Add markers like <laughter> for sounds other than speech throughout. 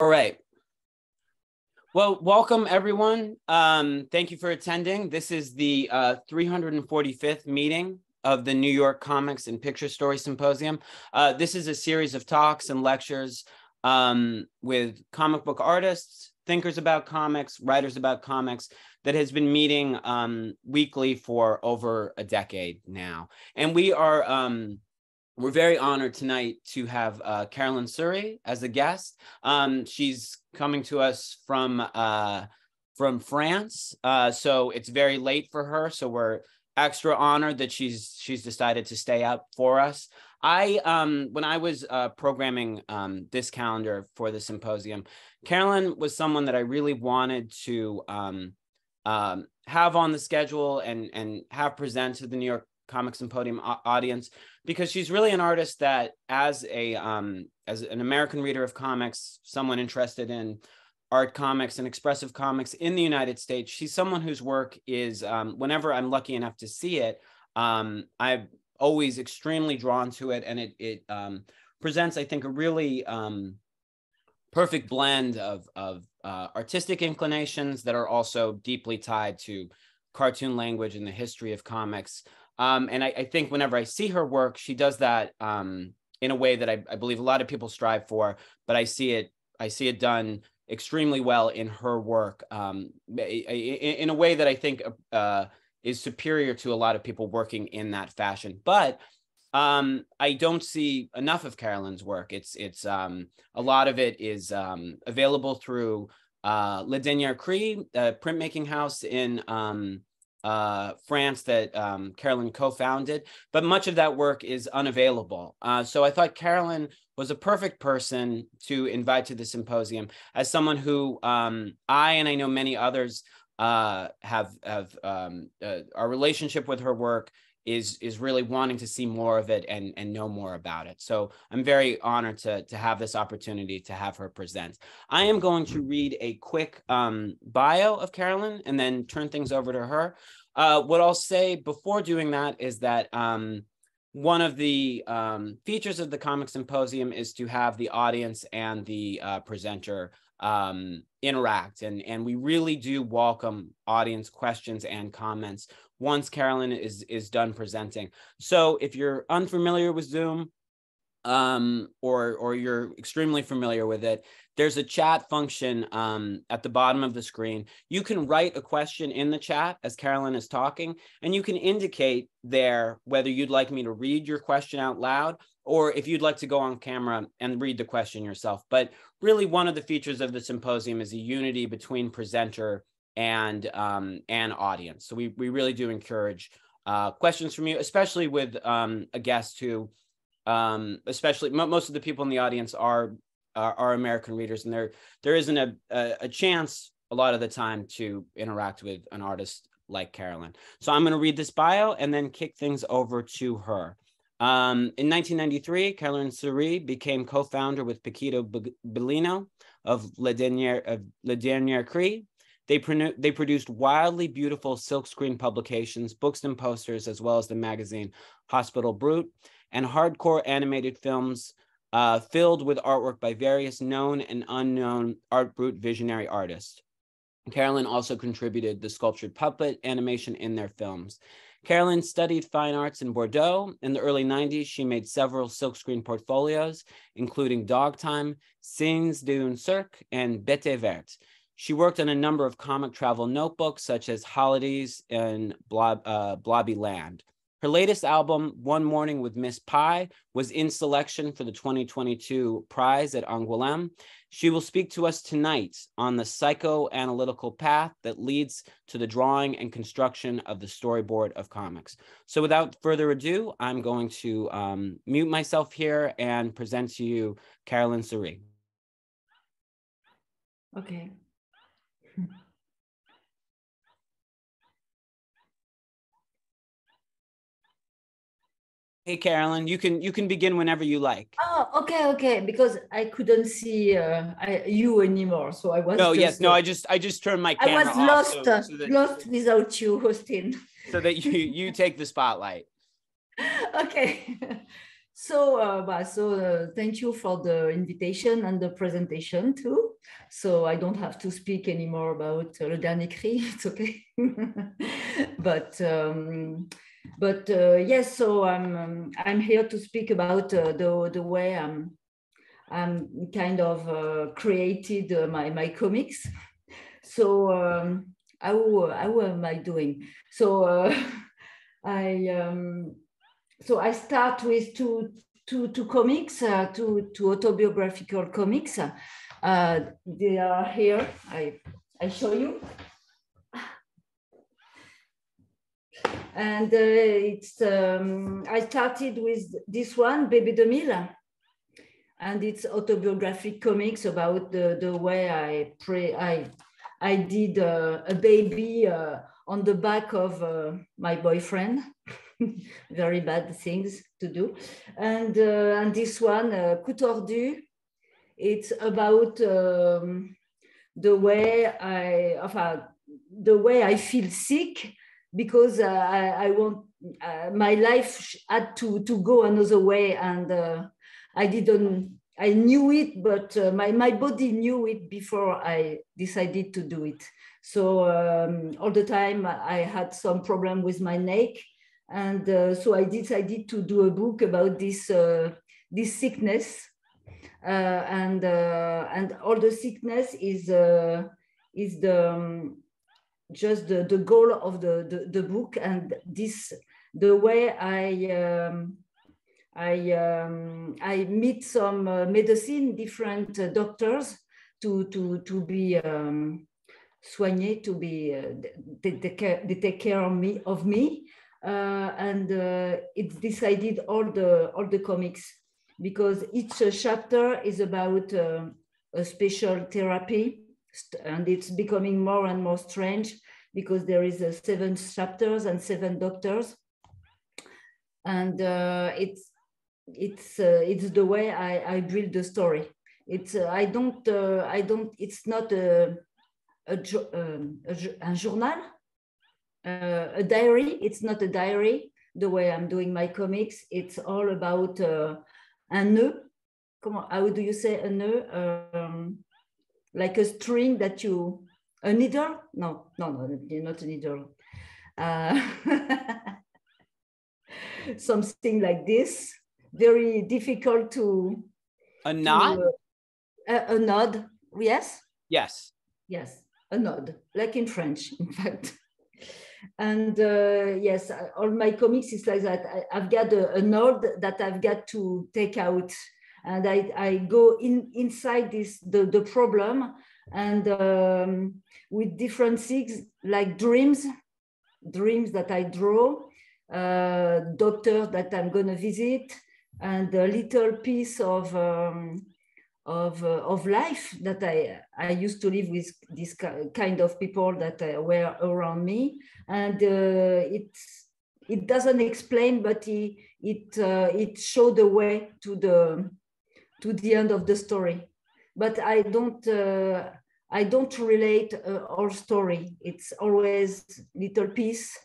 All right. Well, welcome everyone. Um, thank you for attending. This is the uh, 345th meeting of the New York Comics and Picture Story Symposium. Uh, this is a series of talks and lectures um, with comic book artists, thinkers about comics, writers about comics that has been meeting um, weekly for over a decade now. And we are um, we're very honored tonight to have uh, Carolyn Sury as a guest. Um, she's coming to us from uh, from France, uh, so it's very late for her. So we're extra honored that she's she's decided to stay up for us. I um, when I was uh, programming um, this calendar for the symposium, Carolyn was someone that I really wanted to um, um, have on the schedule and and have present to the New York Comic Symposium audience because she's really an artist that, as a um, as an American reader of comics, someone interested in art comics and expressive comics in the United States, she's someone whose work is, um, whenever I'm lucky enough to see it, um, I'm always extremely drawn to it, and it it um, presents, I think, a really um, perfect blend of of uh, artistic inclinations that are also deeply tied to cartoon language and the history of comics. Um, and I, I, think whenever I see her work, she does that um, in a way that I, I, believe a lot of people strive for. But I see it, I see it done extremely well in her work, um, in, a way that I think uh, is superior to a lot of people working in that fashion. But um, I don't see enough of Carolyn's work. It's it's um, a lot of it is um, available through uh, Le Dernier Cri, a printmaking house in uh, France that um, Carolyn co-founded, but much of that work is unavailable. Uh, so I thought Carolyn was a perfect person to invite to the symposium as someone who um, I and I know many others uh, have have um, uh, our relationship with her work is is really wanting to see more of it and and know more about it. So I'm very honored to to have this opportunity to have her present. I am going to read a quick um, bio of Carolyn and then turn things over to her. Uh, what I'll say before doing that is that um, one of the um, features of the comic symposium is to have the audience and the uh, presenter um, interact and and we really do welcome audience questions and comments once Carolyn is is done presenting. So if you're unfamiliar with Zoom, um, or or you're extremely familiar with it, there's a chat function um, at the bottom of the screen. You can write a question in the chat as Carolyn is talking, and you can indicate there whether you'd like me to read your question out loud or if you'd like to go on camera and read the question yourself. But really, one of the features of the symposium is a unity between presenter and um, and audience. So we we really do encourage uh, questions from you, especially with um, a guest who, um, especially most of the people in the audience are, are, are American readers, and there there isn't a, a, a chance a lot of the time to interact with an artist like Carolyn. So I'm going to read this bio and then kick things over to her. Um, in 1993, Carolyn Sury became co-founder with Pakito Bolino of Le Dernier, of Le Dernier Cri, they, pro- they produced wildly beautiful silkscreen publications, books and posters, as well as the magazine Hôpital Brut, and hardcore animated films uh, filled with artwork by various known and unknown Art Brut visionary artists. Carolyn also contributed the sculptured puppet animation in their films. Carolyn studied fine arts in Bordeaux. In the early 90s, she made several silkscreen portfolios, including Dog Time, Scènes d'un Cirque, and Bête Verte. She worked on a number of comic travel notebooks, such as Holidays and Blob, uh, Blobby Land. Her latest album, One Morning with Miss Pie, was in selection for the 2022 prize at Angoulême. She will speak to us tonight on the psychoanalytical path that leads to the drawing and construction of the storyboard of comics. So without further ado, I'm going to um, mute myself here and present to you Carolyn Sury. Okay. Hey Carolyn, you can you can begin whenever you like. Oh, okay, okay. Because I couldn't see uh, I, you anymore, so I was. No, yes, no. I just I just turned my camera. I was lost, so, uh, so that, lost without you, Austin. <laughs> So that you you take the spotlight. <laughs> okay. <laughs> So, uh, so uh, thank you for the invitation and the presentation too. So I don't have to speak anymore about uh, Le Dernier Cri, it's okay. but um, but uh, yes, so I'm um, I'm here to speak about uh, the the way I'm I'm kind of uh, created uh, my my comics. So um, how how am I doing? So uh, <laughs> I um, so I start with two two two comics, uh, two two autobiographical comics. they are here. I I show you. And uh, it's um, I started with this one, Baby de Mille, and it's autobiographic comics about the, the way I pray I I did uh, a baby uh, on the back of uh, my boyfriend. <laughs> Very bad things to do, and uh, and this one, uh, Coup tordu, it's about um, the way I, enfin, the way I feel sick because uh, I, I, want uh, my life had to to go another way and uh, I didn't I knew it but uh, my my body knew it before I decided to do it. So um, all the time I had some problem with my neck and uh, so I decided to do a book about this uh, this sickness. And and all the sickness is is the um, just the, the goal of the, the, the book. And this the way I um, I um, I meet some uh, medicine different uh, doctors to to to be um, soigné to be uh, they, they, care, they take care of me of me. Uh, and uh, it's decided all the all the comics because each uh, chapter is about a special therapy and it's becoming more and more strange because there is a seven chapters and seven doctors. And uh, it's it's uh, it's the way I, I build the story. It's uh, i don't uh, i don't it's not a a, um, a, a journal uh, a diary. It's not a diary the way i'm doing my comics. It's all about uh, un nœud comment how do you say a nœud um, like a string that you a needle? No, no, no, not a needle. Uh, <laughs> something like this, very difficult to. A knot? To, uh, a, a nod, yes? Yes. Yes, a nod, like in French, in fact. And uh, yes, all my comics is like that. I, have got a, a node that I've got to take out and I, I go in inside this the, the problem and um, with different things like dreams, dreams that I draw, uh, doctors that I'm going to visit, and a little piece of um, of uh, of life that I I used to live with this kind of people that uh, were around me, and uh, it it doesn't explain, but it it uh, it showed the way to the to the end of the story but I don't uh, I don't relate uh, our story. It's always little piece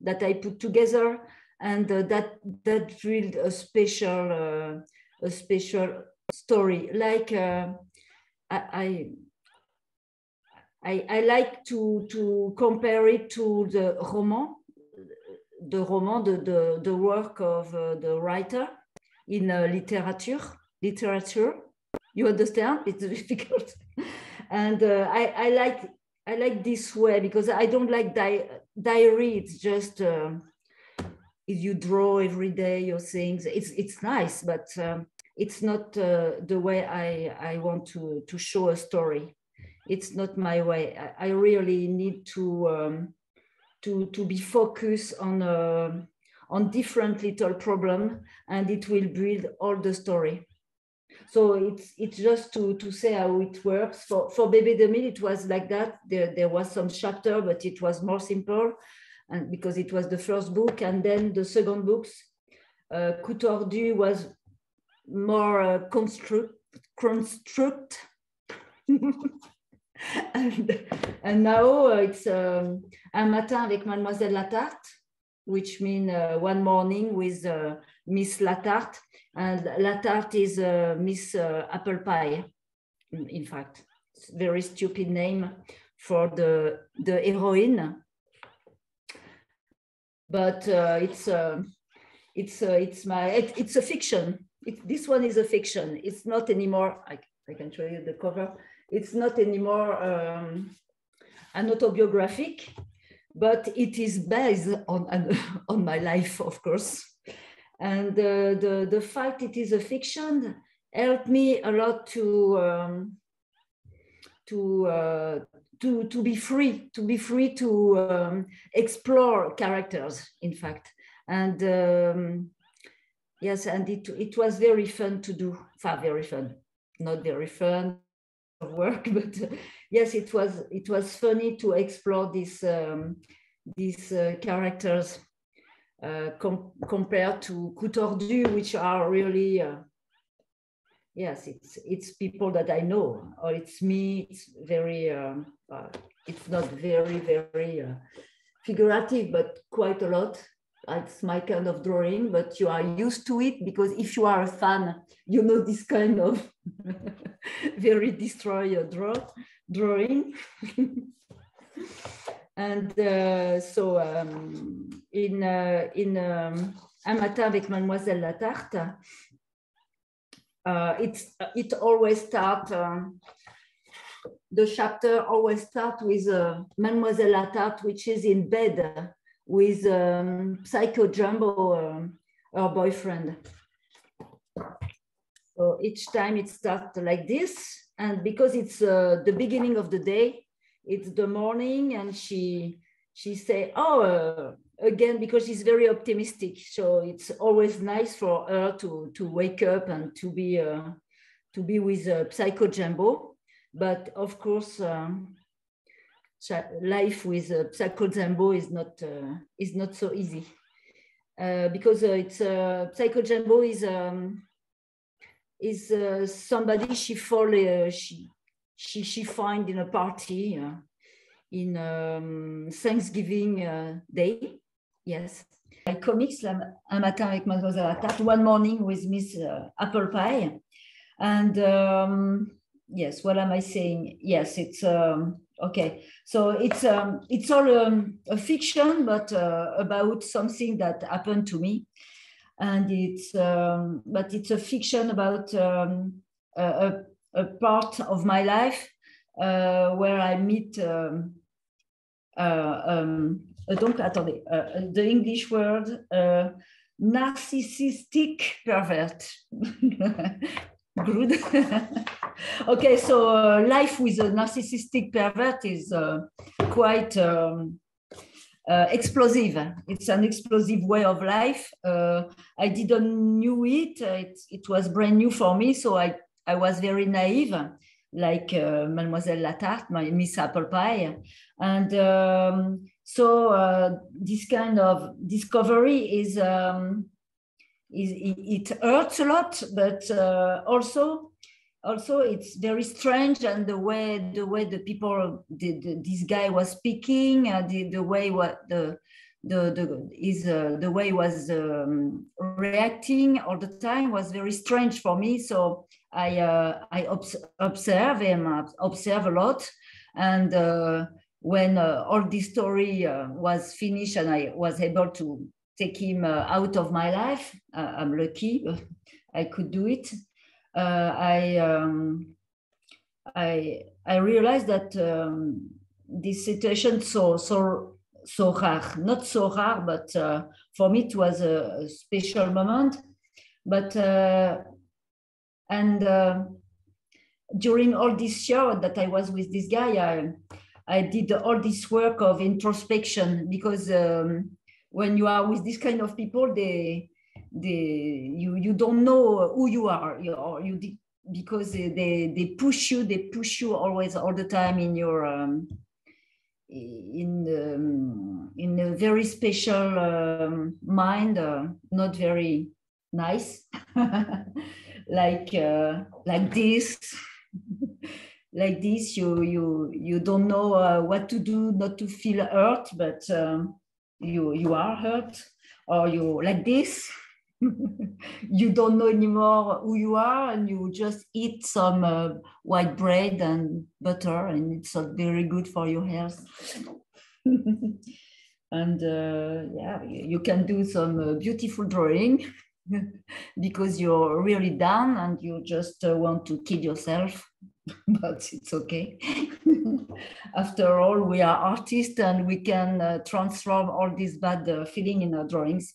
that I put together, and uh, that that really a special uh, a special story. Like uh, I, I I like to to compare it to the roman, the roman, the the, the work of uh, the writer in literature literature you understand? <laughs> It's difficult. and uh, I, I like I like this way because I don't like di diary. It's just uh, if you draw every day your things. It's it's nice, but um, it's not uh, the way I I want to to show a story. It's not my way. I, I really need to um, to to be focused on uh, on different little problem, and it will build all the story. So it's it's just to to say how it works. For for Baby de Mille, it was like that. There there was some chapter, but it was more simple, and because it was the first book, and then the second books, uh, Coup tordu was more uh, construct construct. <laughs> and, and now uh, it's um, un matin avec Mademoiselle Latarte, which means uh, one morning with uh, Miss Latarte And La Tarte is uh, Miss uh, Apple Pie, in fact. very stupid name for the, the heroine. But uh, it's, uh, it's, it's, my, it, it's a fiction. It, this one is a fiction. It's not anymore, I, I can show you the cover. It's not anymore um, an autobiographic, but it is based on, <laughs> on my life, of course. And the, the fact it is a fiction helped me a lot to, um, to, uh, to, to be free, to be free to um, explore characters, in fact. And um, yes, and it, it was very fun to do, far very fun, not very fun work, <laughs> but uh, yes, it was, it was funny to explore this, um, these uh, characters com compared to Coup tordu, which are really, uh, yes, it's it's people that I know, or it's me. It's very, um, uh, it's not very very uh, figurative, but quite a lot. It's my kind of drawing, but you are used to it because if you are a fan, you know this kind of <laughs> very destroyer draw drawing. <laughs> And uh, so, um, in, uh, in um, Un matin avec Mademoiselle Latarte, uh, it's, it always starts, um, the chapter always starts with uh, Mademoiselle Latarte, which is in bed with um, Psycho Jumbo, um, her boyfriend. So each time it starts like this, and because it's uh, the beginning of the day, it's the morning and she she say oh uh, again because she's very optimistic. So it's always nice for her to to wake up and to be uh, to be with uh, psycho jumbo. But of course um, life with uh, psycho jumbo is not uh, is not so easy. Uh, because uh, it's uh, psycho jumbo is um, is somebody she fall she she, she find in a party uh, in um, Thanksgiving uh, Day. Yes. I comics un matin avec Mademoiselle Latarte, one morning with Miss uh, Apple Pie. And um, yes, what am I saying? Yes, it's um, okay. So it's um, it's all um, a fiction, but uh, about something that happened to me, and it's um, but it's a fiction about um, a, a part of my life uh, where I meet. Um, uh, um, uh, donc, attendez, the English word narcissistic pervert. <laughs> Good. <laughs> okay, so uh, life with a narcissistic pervert is uh, quite um, uh, explosive. It's an explosive way of life. I didn't knew it. it. It was brand new for me, so I I was very naive, like uh, Mademoiselle Latarte, my Miss Apple Pie. And um, so uh, this kind of discovery is, um, is it, it, hurts a lot, but uh, also also it's very strange and the way the way the people the, the, this guy was speaking uh, the, the way what the the the is uh, the way was um, reacting all the time was very strange for me so I uh, I obs observe him, uh, observe a lot, and uh, when uh, all this story uh, was finished and I was able to take him uh, out of my life, I'm lucky, <laughs> I could do it. I um, I I realized that um, this situation so so so rare, not so rare, but for me it was a, a special moment. But and uh, during all this year that I was with this guy, I, I did all this work of introspection because um, when you are with this kind of people, they, they, you, you don't know who you are, you, you because they, they push you, they push you always all the time in your, um, in um, in a very special um, mind, uh, not very nice. <laughs> like uh, like this. <laughs> Like this you you you don't know uh, what to do not to feel hurt but um, you you are hurt. Or you like this. <laughs> You don't know anymore who you are and you just eat some uh, white bread and butter and it's not very good for your health. <laughs> And uh, yeah you can do some uh, beautiful drawing <laughs> because you're really down and you just uh, want to kill yourself <laughs> but it's okay <laughs> after all we are artists and we can uh, transform all this bad uh, feeling in our drawings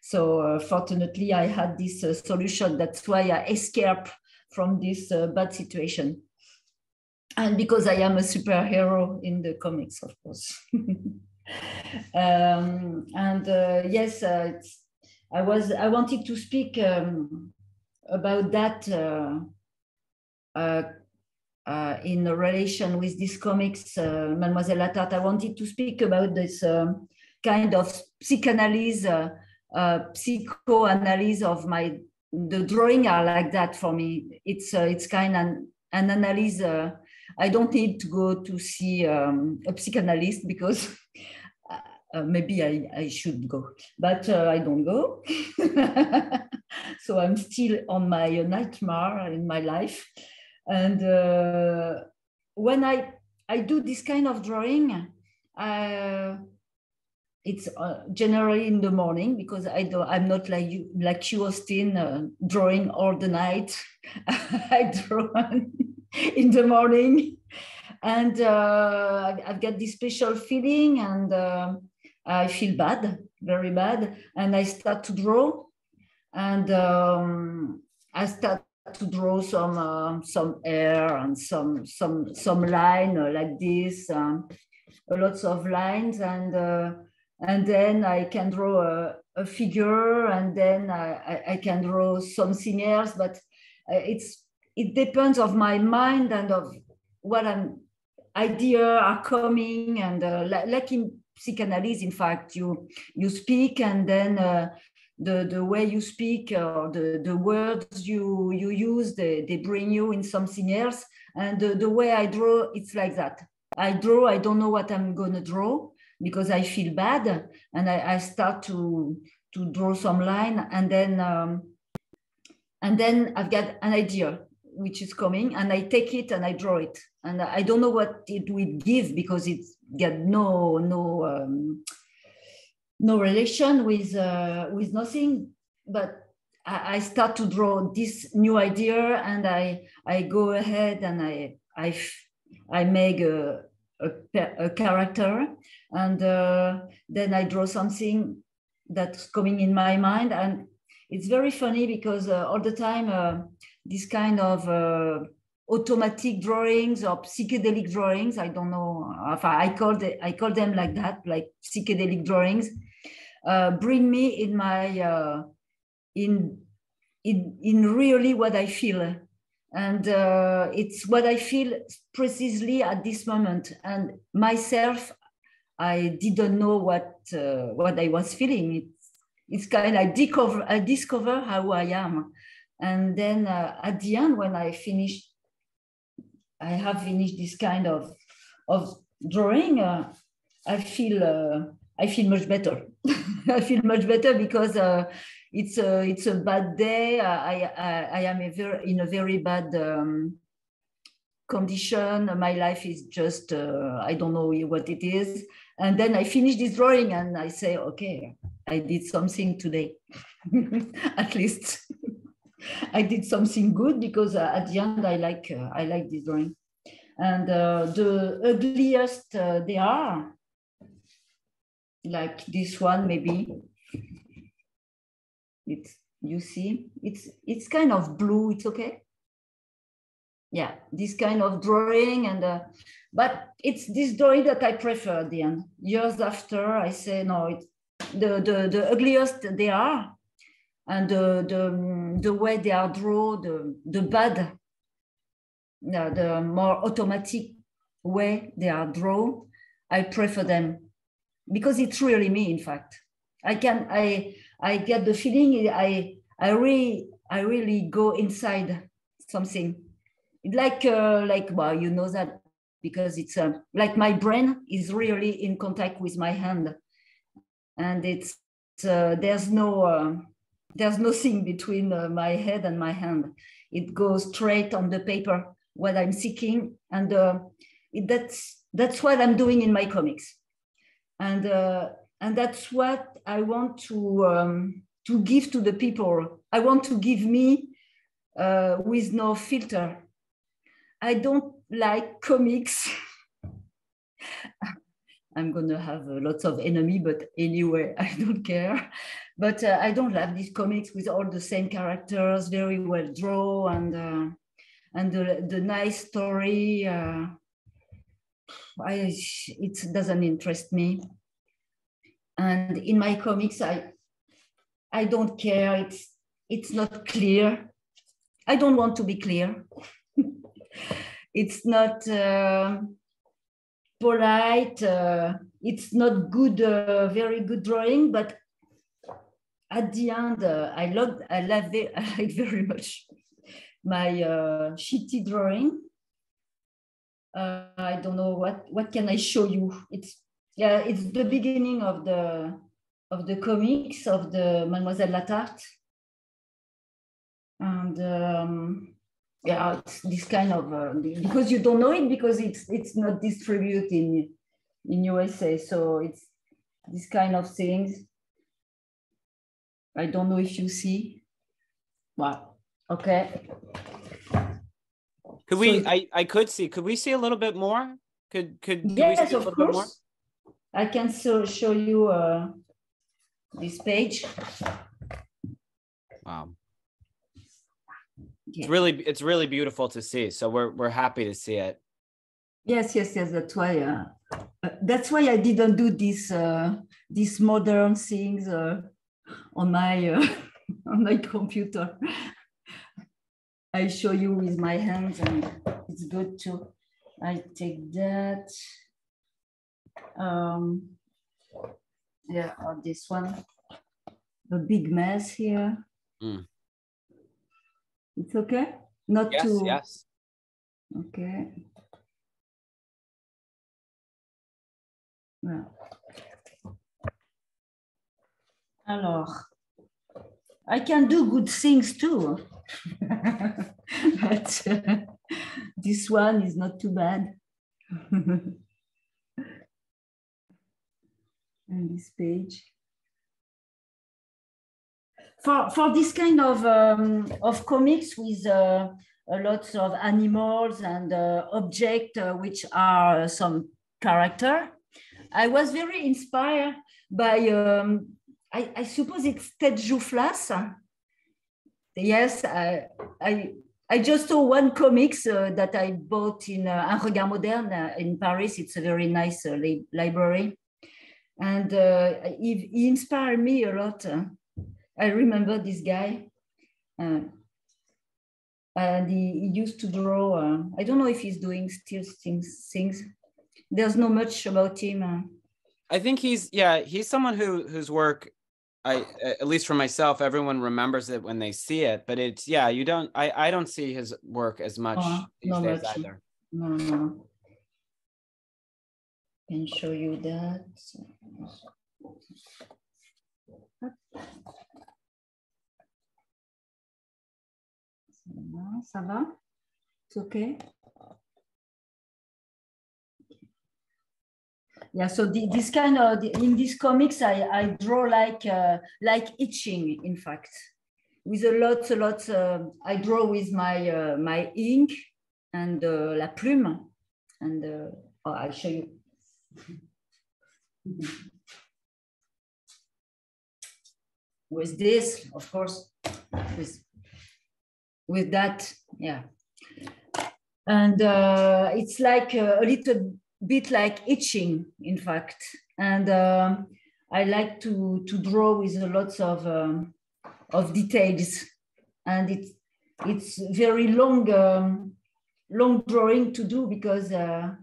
so uh, fortunately, I had this uh, solution. That's why I escaped from this uh, bad situation. And because I am a superhero in the comics, of course. um, and yes, uh, I was. I wanted to speak um, about that uh, in relation with this comics, Mademoiselle Latarte. I wanted to speak about this um, kind of psychanalysis uh, psychoanalysis of my the drawing are like that for me. It's uh, it's kind of an, an analysis. Uh, I don't need to go to see um, a psychanalyst because <laughs> uh, maybe I, I should go, but uh, I don't go. <laughs> so I'm still on my nightmare in my life, and uh, when I I do this kind of drawing it's uh, generally in the morning because I don't, I'm not like you, like you, Austin, uh, drawing all the night. <laughs> I draw <laughs> in the morning, and uh, I've got this special feeling, and uh, I feel bad, very bad, and I start to draw, and um, I start to draw some uh, some air and some some some line uh, like this, um, lots of lines, and and then I can draw a, a figure, and then I, I, can draw something else. But uh, it's it depends of my mind and of what I'm idea are coming, and uh, like in psychoanalysis, in fact, you you speak, and then uh, the the way you speak or the the words you you use, they they bring you in something else. And the, the way I draw, it's like that. I draw, I don't know what I'm gonna draw because I feel bad and I, I start to to draw some line and then um, and then I've got an idea which is coming and I take it and I draw it. And I don't know what it would give because it's got no no um, no relation with uh, with nothing. But I, I start to draw this new idea and I I go ahead and I I I make a, a, a character. And uh, then I draw something that's coming in my mind. And it's very funny because uh, all the time, uh, this kind of uh, automatic drawings or psychedelic drawings, I don't know if I, I call, I call them like that, like psychedelic drawings, uh, bring me in my, uh, in, in, in really what I feel. And uh, it's what i feel precisely at this moment. And myself I didn't know what uh, what I was feeling. It's it's kind of I discover I discover how I am, and then uh, at the end when I finished, I have finished this kind of of drawing. Uh, I feel uh, I feel much better. <laughs> I feel much better because uh, it's a it's a bad day. I I, I am a very, in a very bad. Um, condition my life is just uh, i don't know what it is and then I finish this drawing and I say, okay, I did something today, <laughs> at least. I did something good because uh, at the end I like uh, I like this drawing, and uh, the ugliest uh, they are, like this one maybe. It's you see, it's it's kind of blue. It's okay yeah, this kind of drawing and uh, but it's this drawing that I prefer at the end. Years after, I say no, it's the the, the ugliest they are, and the the, the way they are drawn, the the bad, the, the more automatic way they are drawn, I prefer them. Because it's really me. In fact, I can I I get the feeling I I really I really go inside something. Like uh, like well you know that because it's uh, like my brain is really in contact with my hand. And it's uh, there's no uh, there's nothing between uh, my head and my hand. It goes straight on the paper, what I'm seeking. And uh, it, that's, that's what I'm doing in my comics. And, uh, and that's what I want to, um, to give to the people. I want to give me uh, with no filter. I don't like comics. <laughs> I'm gonna have lots of enemy, but anyway, <laughs> I don't care. But uh, I don't love these comics with all the same characters, very well drawn, and uh, and the, the nice story. Uh, I, it doesn't interest me. And in my comics, I I don't care. It's it's not clear. I don't want to be clear. <laughs> it's not uh, polite. Uh, it's not good, uh, very good drawing, but at the end, uh, I love, I love it, <laughs> I like very much my uh, shitty drawing. Uh, I don't know what what can I show you. It's yeah, it's the beginning of the of the comics of the Mademoiselle Latarte, and um, yeah, it's this kind of uh, because you don't know it because it's it's not distributed in in USA, so it's this kind of things. I don't know if you see. Wow. Okay. Could we? So, I I could see. Could we see a little bit more? Could could, could yes, of course. I can so show you uh, this page. Wow. It's really it's really beautiful to see. So we're we're happy to see it. Yes, yes, yes. That's why. Uh, uh that's why I didn't do this uh, these modern things uh, on my uh, <laughs> on my computer. I show you with my hands, and it's good too. I take that. Um, yeah, or this one. The big mess here. Mm. It's okay? Not yes, too. Yes. Okay. Well. Alors, I can do good things too. <laughs> but uh, this one is not too bad. <laughs> and this page for for this kind of um, of comics with uh, lots of animals and uh, objects uh, which are some character, I was very inspired by. Um, I, I, suppose it's Ted Jouflas. Yes, I, I I just saw one comics uh, that I bought in uh, Un Regard Moderne uh, in Paris. It's a very nice uh, library. And uh, he, he, inspired me a lot. I remember this guy. Uh, and he, he, used to draw. Uh, I don't know if he's doing still things. things. There's not much about him. Uh. I think he's yeah he's someone who whose work I at least for myself everyone remembers it when they see it but it's yeah you don't I I don't see his work as much uh, these days either. No no. Can show you that. Ça va? It's okay? Yeah, so the, this kind of, in these comics, I, I draw like, uh, like itching, in fact, with a lot, a lot, uh, I draw with my, uh, my ink and uh, la plume, and uh, oh, I'll show you. with this, of course, with with that, yeah. And uh, it's like a, a, little bit like itching, in fact. And um, I like to, to draw with lots of, um, of details. And it's, it's very long, um, long drawing to do because uh,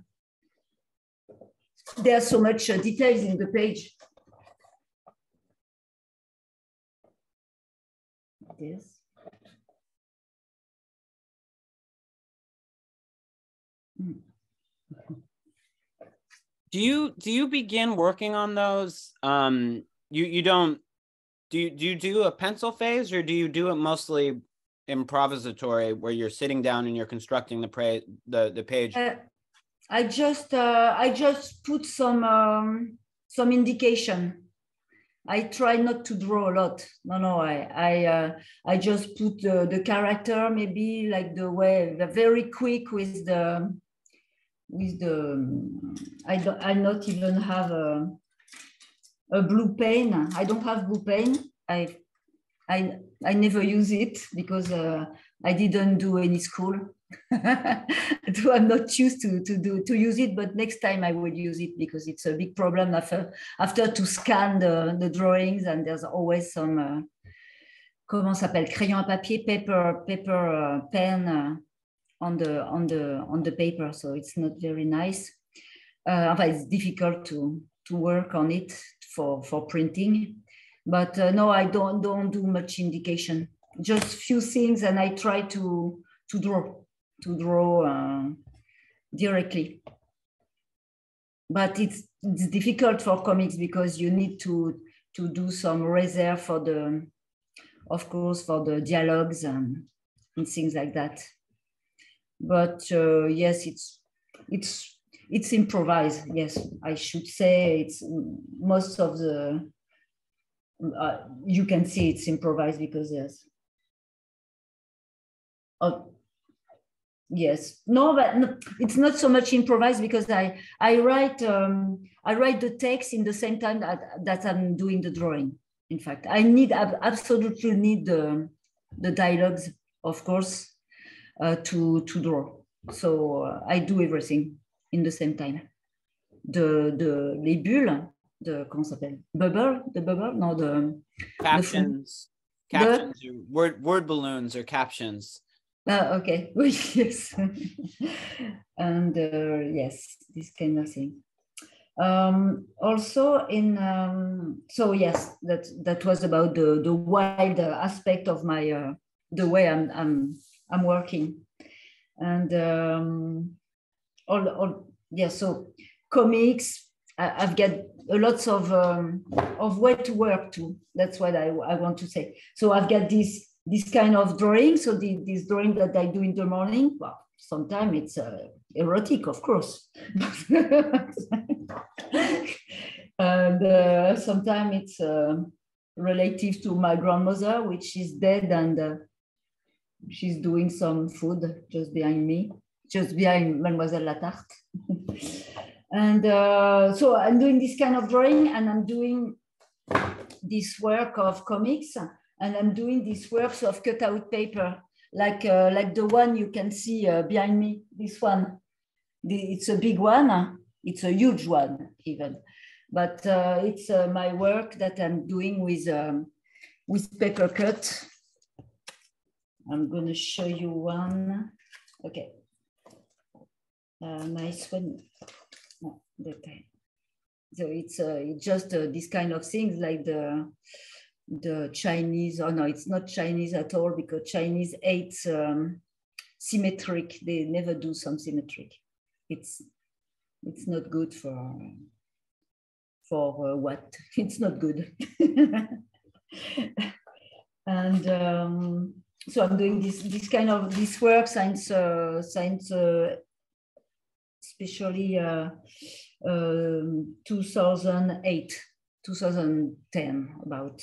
there's so much uh, details in the page. This. Do you do you begin working on those um you you don't do you do you do a pencil phase or do you do it mostly improvisatory where you're sitting down and you're constructing the pra- the the page? Uh, I just uh, I just put some um, some indication. I try not to draw a lot. No, no, I I uh, I just put the, the character maybe like the way the very quick with the with the I don't I not even have a a blue pen. I don't have blue pen. I I I never use it because uh, I didn't do any school. <laughs> so I'm not used to, to do to use it, but next time I will use it because it's a big problem after after to scan the, the drawings and there's always some uh, comment s'appelle crayon à papier paper paper uh, pen uh, on the on the on the paper so it's not very nice. Uh, it's difficult to to work on it for for printing, but uh, no, I don't don't do much indication. Just few things, and I try to to draw to draw uh, directly. But it's, it's difficult for comics because you need to, to do some reserve for the, of course, for the dialogues and, and things like that. But uh, yes, it's, it's, it's improvised. Yes, I should say it's most of the, uh, you can see it's improvised because yes. Oh, yes no but no, it's not so much improvised because i i write um, i write the text in the same time that, that i'm doing the drawing in fact i need I absolutely need the the dialogues of course uh, to to draw. So uh, i do everything in the same time. The the les bulles the comment s'appelle? Bubble the bubble? No the captions the, captions. The, word word balloons or captions. Ah, okay. <laughs> yes. and uh, yes, this kind of thing. Um, also in um, so yes, that that was about the the wild aspect of my uh, the way I'm I'm I'm working, and um, all all yeah. So comics, I, have got a lots of um, of way to work too. That's what I I want to say. So I've got this this kind of drawing. So the, this drawing that I do in the morning, well, sometimes it's uh, erotic, of course. <laughs> and uh, sometimes it's uh, relative to my grandmother, which is dead and uh, she's doing some food just behind me, just behind Mademoiselle Latarte. <laughs> and uh, so I'm doing this kind of drawing and I'm doing this work of comics and I'm doing these works of cutout paper, like uh, like the one you can see uh, behind me. This one, the, it's a big one. It's a huge one even, but uh, it's uh, my work that I'm doing with um, with paper cut. I'm going to show you one. Okay, uh, nice one. Oh, okay. So it's uh, just this kind of things like the the Chinese, oh no, it's not Chinese at all because Chinese hate um, symmetric. They never do some symmetric. It's it's not good for for uh, what? <laughs> It's not good. <laughs> and um, so I'm doing this this kind of this work since uh, since uh, especially uh, um, 2008 2010 about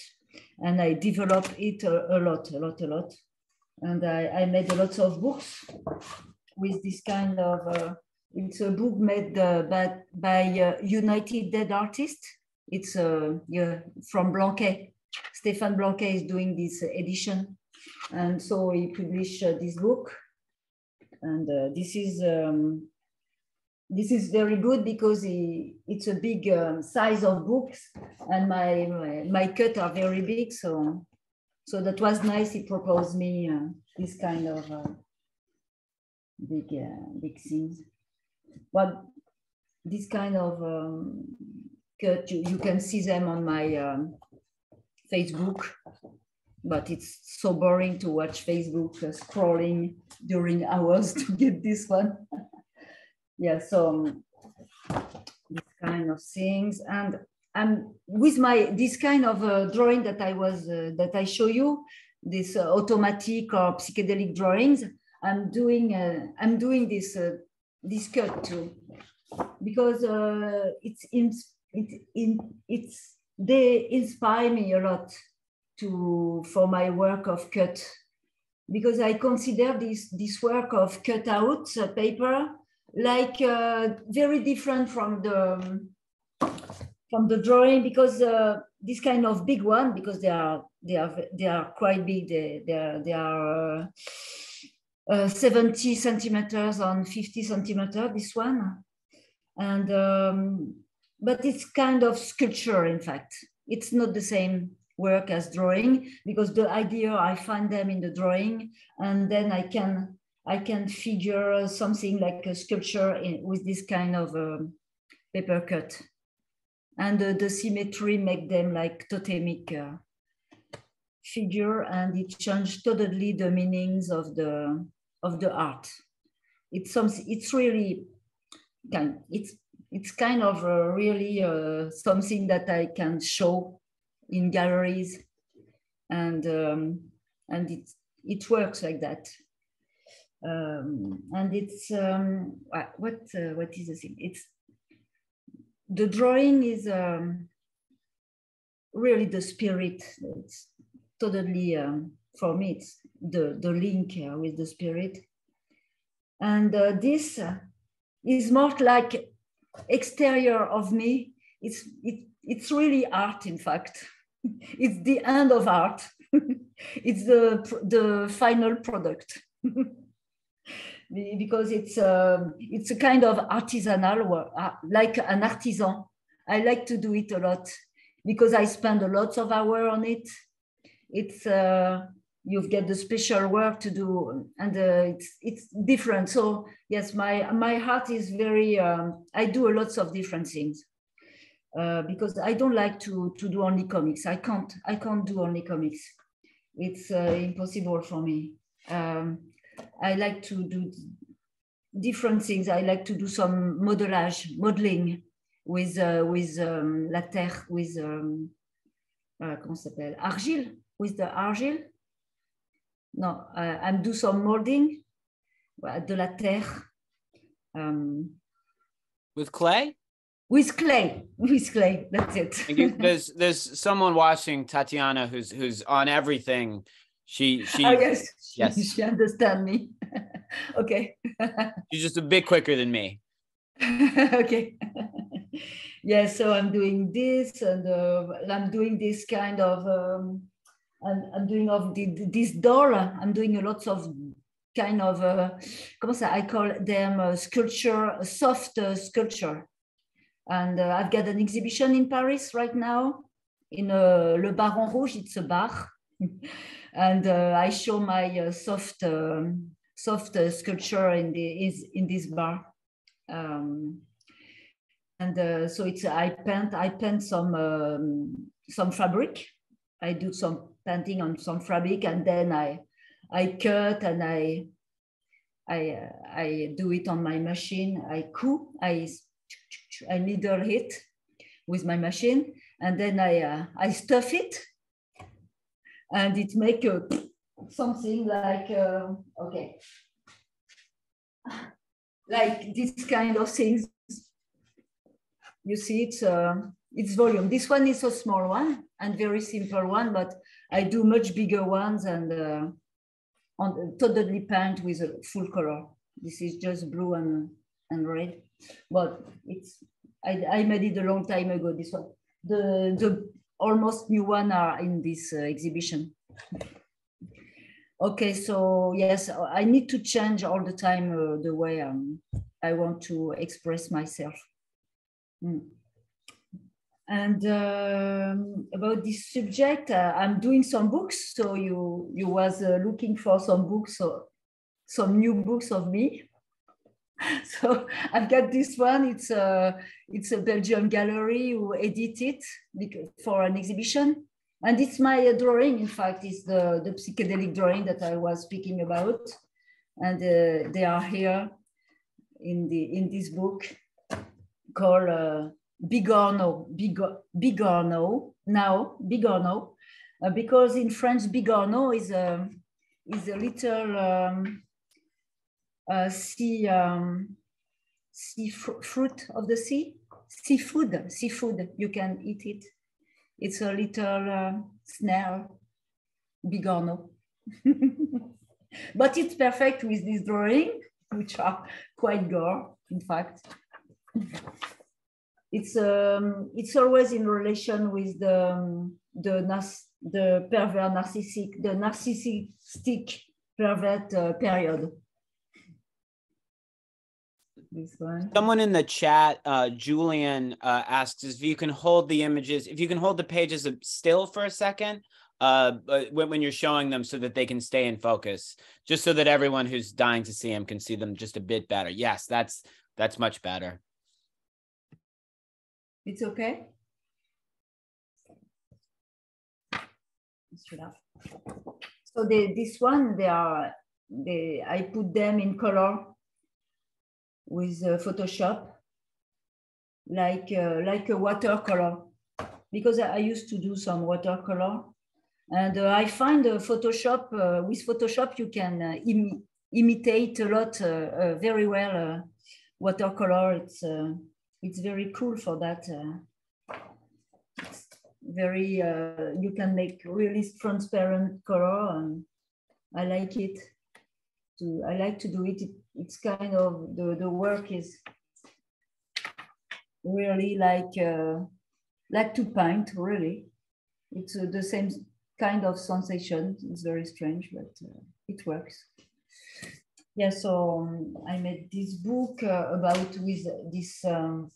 and I developed it a, a, lot, a lot, a lot. And I, I made a lot of books with this kind of, uh, it's a book made uh, by, by uh, United Dead Artists. It's yeah, from Blanquet. Stéphane Blanquet is doing this edition. And so he published uh, this book. And uh, this is um, this is very good because he, it's a big um, size of books and my, my, my cut are very big. So, so that was nice. He proposed me uh, this kind of uh, big, uh, big things. But this kind of um, cut, you, you can see them on my um, Facebook, but it's so boring to watch Facebook uh, scrolling during <laughs> hours to get this one. <laughs> yeah, so um, kind of things. And I'm with my this kind of uh, drawing that I was uh, that I show you, this uh, automatic or psychedelic drawings. I'm doing uh, I'm doing this uh, this cut too, because it's in it in it's they inspire me a lot to for my work of cut. Because I consider this this work of cut out paper like very different from the from the drawing because uh, this kind of big one because they are they are they are quite big. They they are, they are uh, uh, 70 centimeters on 50 centimeter this one. And um, but it's kind of sculpture in fact. It's not the same work as drawing because the idea i find them in the drawing and then i can i can figure something like a sculpture in, with this kind of um, paper cut. And the, the symmetry make them like totemic uh, figure and it changed totally the meanings of the of the art. It's something it's really kind it's it's kind of uh, really uh, something that i can show in galleries and um, and it it works like that um, and it's um, what uh, what is the thing it's the drawing is um, really the spirit. It's totally, um, for me, it's the, the link uh, with the spirit. And uh, this is more like exterior of me. It's, it, it's really art, in fact. <laughs> it's the end of art. <laughs> it's the, the final product. <laughs> because it's a, um, it's a kind of artisanal work, uh, like an artisan. I like to do it a lot because I spend a lot of hour on it. It's uh, you get the special work to do, and uh, it's it's different. So yes, my my heart is very. Um, I do a lots of different things uh, because I don't like to to do only comics. I can't I can't do only comics. It's uh, impossible for me. Um, I like to do different things. I like to do some modelage, modeling with uh, with um, la terre, with um, uh, comment s'appelle argile, with the argile. No, uh, and do some molding, de la terre. Um, with clay. With clay, with clay. That's it. <laughs> there's there's someone watching Tatiana who's who's on everything she she oh, yes, yes. She, she understand me. <laughs> okay. <laughs> She's just a bit quicker than me. okay. yeah, so I'm doing this and uh, I'm doing this kind of um, I'm, I'm doing of the, this doll. I'm doing a lot of kind of uh, comment ça, I call them uh, sculpture, soft uh, sculpture. And uh, I've got an exhibition in Paris right now in uh, Le Baron Rouge. It's a bar <laughs> and uh, I show my uh, soft um, soft uh, sculpture in the is in this bar. Um, and uh, so it's I paint I paint some um, some fabric. I do some painting on some fabric, and then I I cut and I I I do it on my machine. I coup I I needle it with my machine, and then I uh, I stuff it and it make a, something like uh, okay. Like this kind of things. You see it's uh, it's volume. This one is a small one and very simple one but i do much bigger ones and uh, on totally paint with a full color. This is just blue and and red but it's i i made it a long time ago this one the the almost new one are in this uh, exhibition. okay, so yes, I need to change all the time uh, the way um, I want to express myself. Mm. And um, about this subject, uh, I'm doing some books. So you you was uh, looking for some books, so some new books of me. <laughs> so I've got this one. It's a it's a Belgian gallery who edited it for an exhibition, and it's my drawing. In fact, it's the the psychedelic drawing that I was speaking about, and uh, they are here in the in this book called uh, bigorneau, bigorneau, now, bigorneau, uh, because in French, Bigorno is a, is a little um, uh, sea, um, sea fr fruit of the sea, seafood, seafood, you can eat it. It's a little uh, snail, bigorneau. <laughs> but it's perfect with this drawing, which are quite gore, in fact. It's um, it's always in relation with the um, the the pervert narcissistic the narcissistic pervert uh, period. This one. Someone in the chat, uh, Julian, uh, asks if you can hold the images, if you can hold the pages still for a second, uh, when, when you're showing them so that they can stay in focus, just so that everyone who's dying to see them can see them just a bit better. Yes, that's that's much better. It's okay. So the, this one, they are, they, I put them in color with uh, Photoshop, like, uh, like a watercolor, because I, I used to do some watercolor and uh, I find uh, Photoshop, uh, with Photoshop, you can Im imitate a lot very well watercolor. It's, it's very cool for that. very, you can make really transparent color and I like it. To, I like to do it. it it's kind of, the, the work is really like, uh, like to paint, really. It's uh, the same kind of sensation. It's very strange, but uh, it works. Yeah, so um, I made this book uh, about with this um,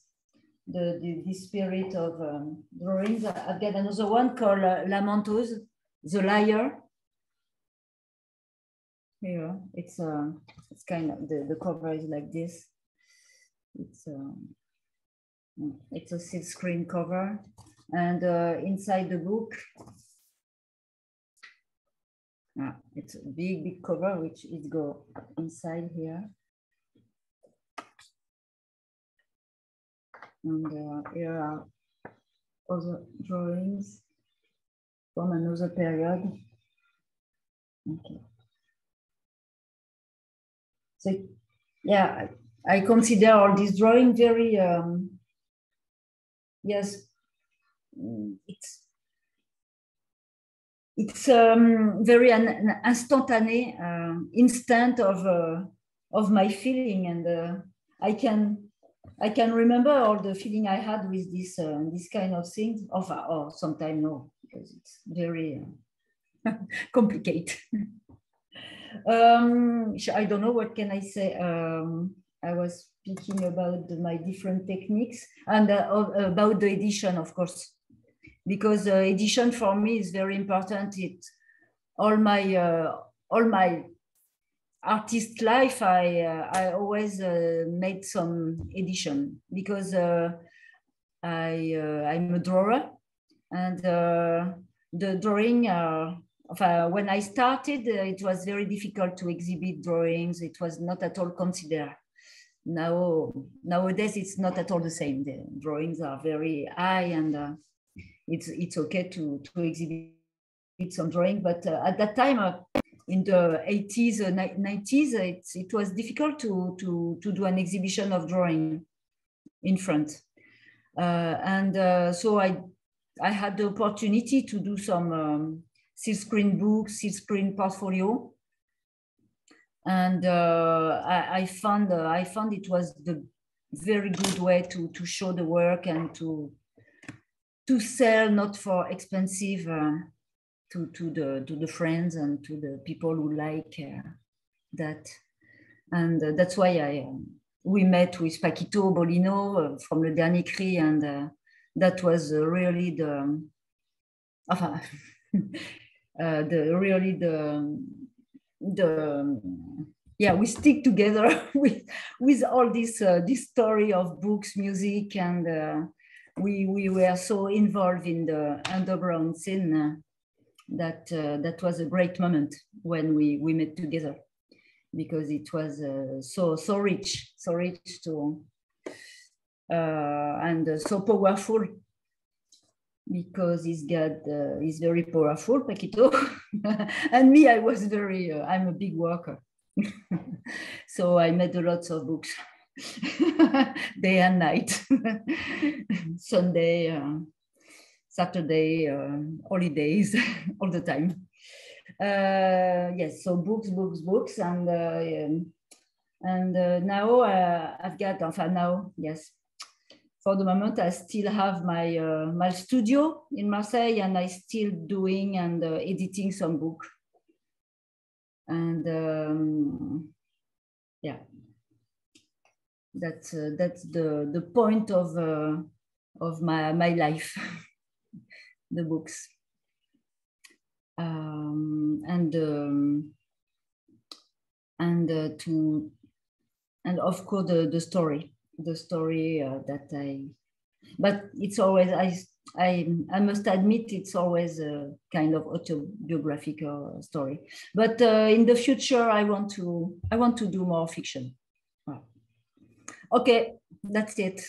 the, the, the spirit of um, drawings. I've got another one called uh, La Menteuse, the liar. Here, it's uh, it's kind of the, the cover is like this. It's um, it's a silk screen cover, and uh, inside the book uh, it's a big, big cover, which is go inside here. And uh, here are other drawings from another period. Okay. So yeah, I, I consider all this drawing very, um, yes, it's it's um, very an, an uh, instant of uh, of my feeling, and uh, I can I can remember all the feeling I had with this uh, this kind of things. Of or oh, sometimes no, because it's very uh, <laughs> complicated. <laughs> um, I don't know what can I say. Um, I was speaking about my different techniques and uh, about the edition, of course because uh, edition for me is very important. It all my uh, all my artist life, I uh, I always uh, made some edition because uh, I I'm a drawer, and the drawing. When I started, it was very difficult to exhibit drawings. It was not at all considered now nowadays it's not at all the same the drawings are very high and uh, it's it's okay to to exhibit some drawing. But uh, at that time, uh, in the 80s, 90s, uh, it, it was difficult to, to, to do an exhibition of drawing in front. and so I, I had the opportunity to do some um, silk screen books, silk screen portfolio. And uh, I, I, found uh, I found it was the very good way to, to show the work and to to sell not for expensive uh, to, to, the, to the friends and to the people who like uh, that. And uh, that's why I, um, we met with Pakito Bolino uh, from Le Dernier Cri, and that was really the, <laughs> uh, the really the, the yeah we stick together <laughs> with with all this uh, this story of books music and uh, we we were so involved in the underground scene uh, that uh, that was a great moment when we we met together because it was uh, so so rich so rich to and so powerful because he's got uh, he's very powerful, Pakito, <laughs> and me, I was very uh, I'm a big worker, <laughs> so I made lots of books, <laughs> day and night, Sunday, uh, Saturday, uh, holidays, all the time. Uh, yes, so books, books, books, and uh, and now I've got, enfin now, yes, for the moment, I still have my uh, my studio in Marseille, and I still doing and uh, editing some book. And um, yeah, that's uh, that's the the point of uh, of my my life, <laughs> the books. Um, and um, and uh, to and of course the the story the story uh, that I, but it's always, I, I, I must admit it's always a kind of autobiographical story. But uh, in the future, I want to, I want to do more fiction. Okay, that's it.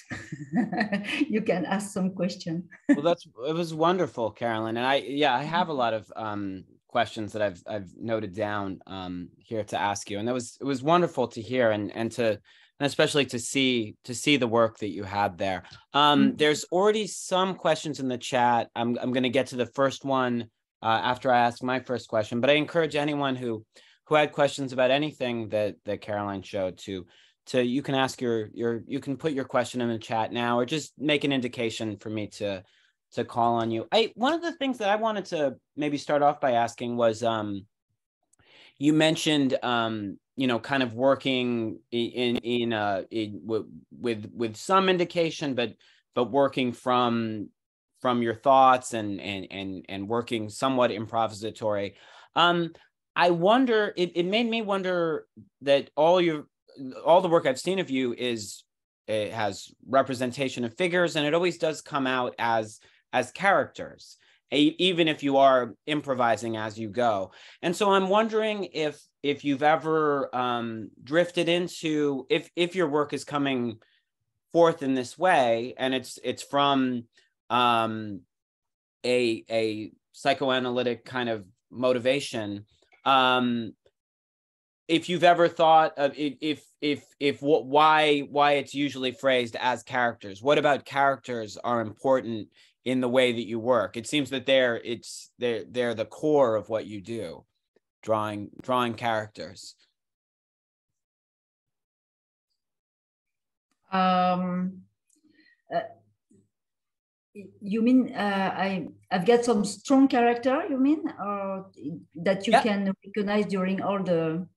<laughs> you can ask some question. <laughs> well, that's it was wonderful, Carolyn, and I yeah I have a lot of um, questions that I've I've noted down um, here to ask you, and that was it was wonderful to hear and and to and especially to see to see the work that you had there. Um, mm-hmm. There's already some questions in the chat. I'm I'm going to get to the first one uh, after I ask my first question, but I encourage anyone who who had questions about anything that that Caroline showed to to you can ask your your you can put your question in the chat now or just make an indication for me to to call on you. I one of the things that I wanted to maybe start off by asking was um you mentioned um you know kind of working in in uh in, with with some indication but but working from from your thoughts and and and and working somewhat improvisatory. Um i wonder it, it made me wonder that all your all the work i've seen of you is it has representation of figures and it always does come out as as characters even if you are improvising as you go. And so i'm wondering if if you've ever um, drifted into if if your work is coming forth in this way and it's it's from um, a a psychoanalytic kind of motivation um, if you've ever thought of if if if, if what why why it's usually phrased as characters what about characters are important in the way that you work? It seems that they're it's they're they're the core of what you do drawing drawing characters um uh, you mean uh, i i've got some strong character you mean or that you yeah. can recognize during all the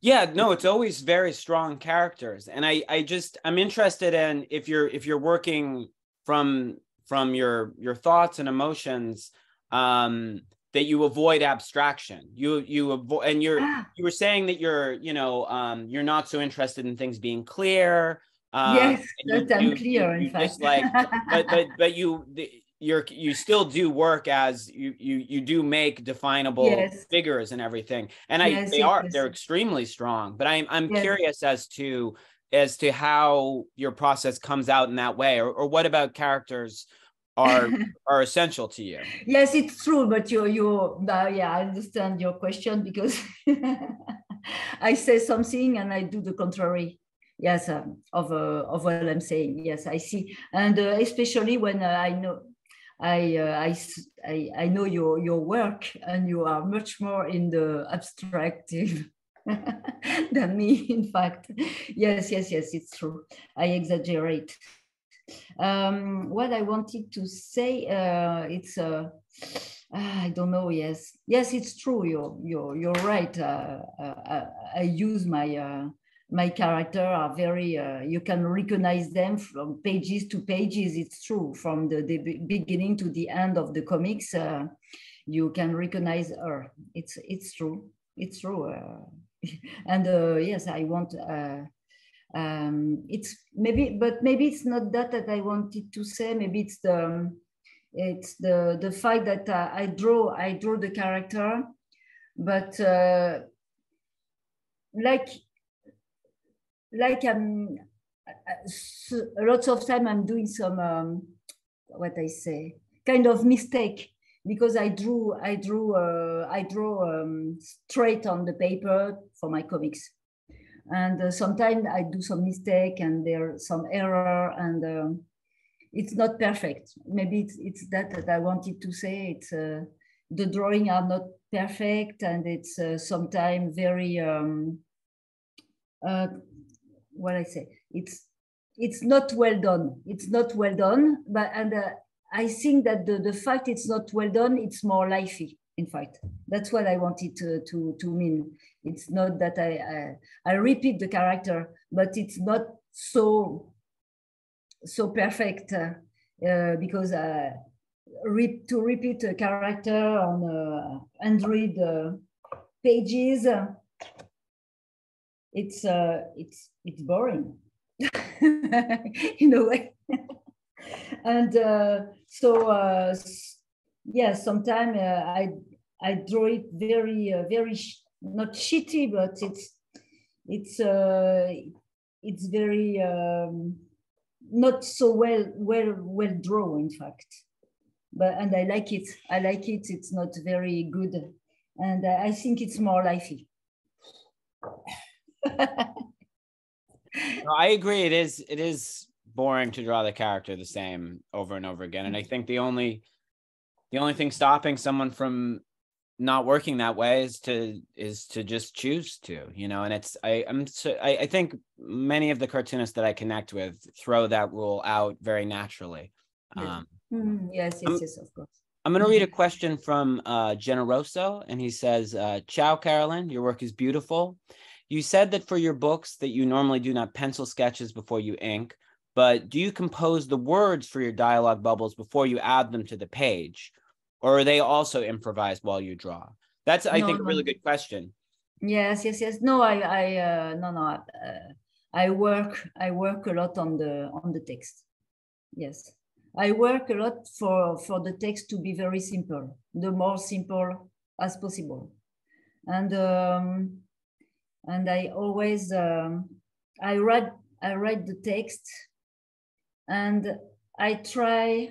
yeah no it's always very strong characters and i i just i'm interested in if you're if you're working from from your your thoughts and emotions um that you avoid abstraction you you avoid and you're ah. you were saying that you're you know um you're not so interested in things being clear um, yes you, that's you, clear you, in fact like <laughs> but but but you you're you still do work as you you you do make definable yes. figures and everything and i yes, they are yes. they're extremely strong but i'm i'm curious as to as to how your process comes out in that way or, or what about characters are <laughs> are essential to you yes it's true but you you uh, yeah i understand your question because <laughs> i say something and i do the contrary yes um, of uh, of what i'm saying yes i see and uh, especially when uh, i know I, uh, I, I, I know your, your work and you are much more in the abstractive <laughs> than me, in fact. Yes, yes, yes, it's true. I exaggerate. Um, what I wanted to say, uh, it's uh, ah, I don't know. Yes, yes, it's true. You're you're you're right. Uh, uh I use my uh, my character are very. Uh, you can recognize them from pages to pages. It's true from the, the beginning to the end of the comics. you can recognize her. It's it's true. It's true. <laughs> and yes, I want um, it's maybe but maybe it's not that that i wanted to say. Maybe it's the it's the the fact that uh, i draw i draw the character. But uh, like like i'm so, lots of time I'm doing some um, what I say kind of mistake because I drew I drew uh, I draw um, straight on the paper for my comics, and uh, sometimes I do some mistake and there's some error and um, it's not perfect. Maybe it's, it's that that I wanted to say. It's uh, the drawing are not perfect and it's uh, sometimes very um, uh, what I say. It's it's not well done. It's not well done, but and uh, I think that the, the fact it's not well done, it's more lively. In fact, that's what I wanted to, to, to mean. It's not that I, I, I repeat the character, but it's not so so perfect uh, uh, because uh, re to repeat a character on uh, Android uh, pages, uh, it's it's it's boring <laughs> in a way. <laughs> and so uh, yeah, sometimes uh, I I draw it very uh, very sh- not shitty, but it's it's uh, it's very um, not so well well well drawn in fact. But and I like it. I like it. It's not very good, and I think it's more lively. <laughs> no, I agree. It is. It is boring to draw the character the same over and over again. And I think the only the only thing stopping someone from not working that way is to is to just choose to you know and it's i i'm so I, I think many of the cartoonists that i connect with throw that rule out very naturally um mm-hmm. yes yes yes of course. I'm going to read a question from uh generoso and he says uh ciao carolyn your work is beautiful. You said that for your books that you normally do not pencil sketches before you ink but do you compose the words for your dialogue bubbles before you add them to the page or are they also improvised while you draw? That's i no, think a really good question. Yes yes yes. No i i uh, no no. Uh, i work i work a lot on the on the text. Yes. I work a lot for for the text to be very simple the more simple as possible. And um and i always um i write i write the text and I try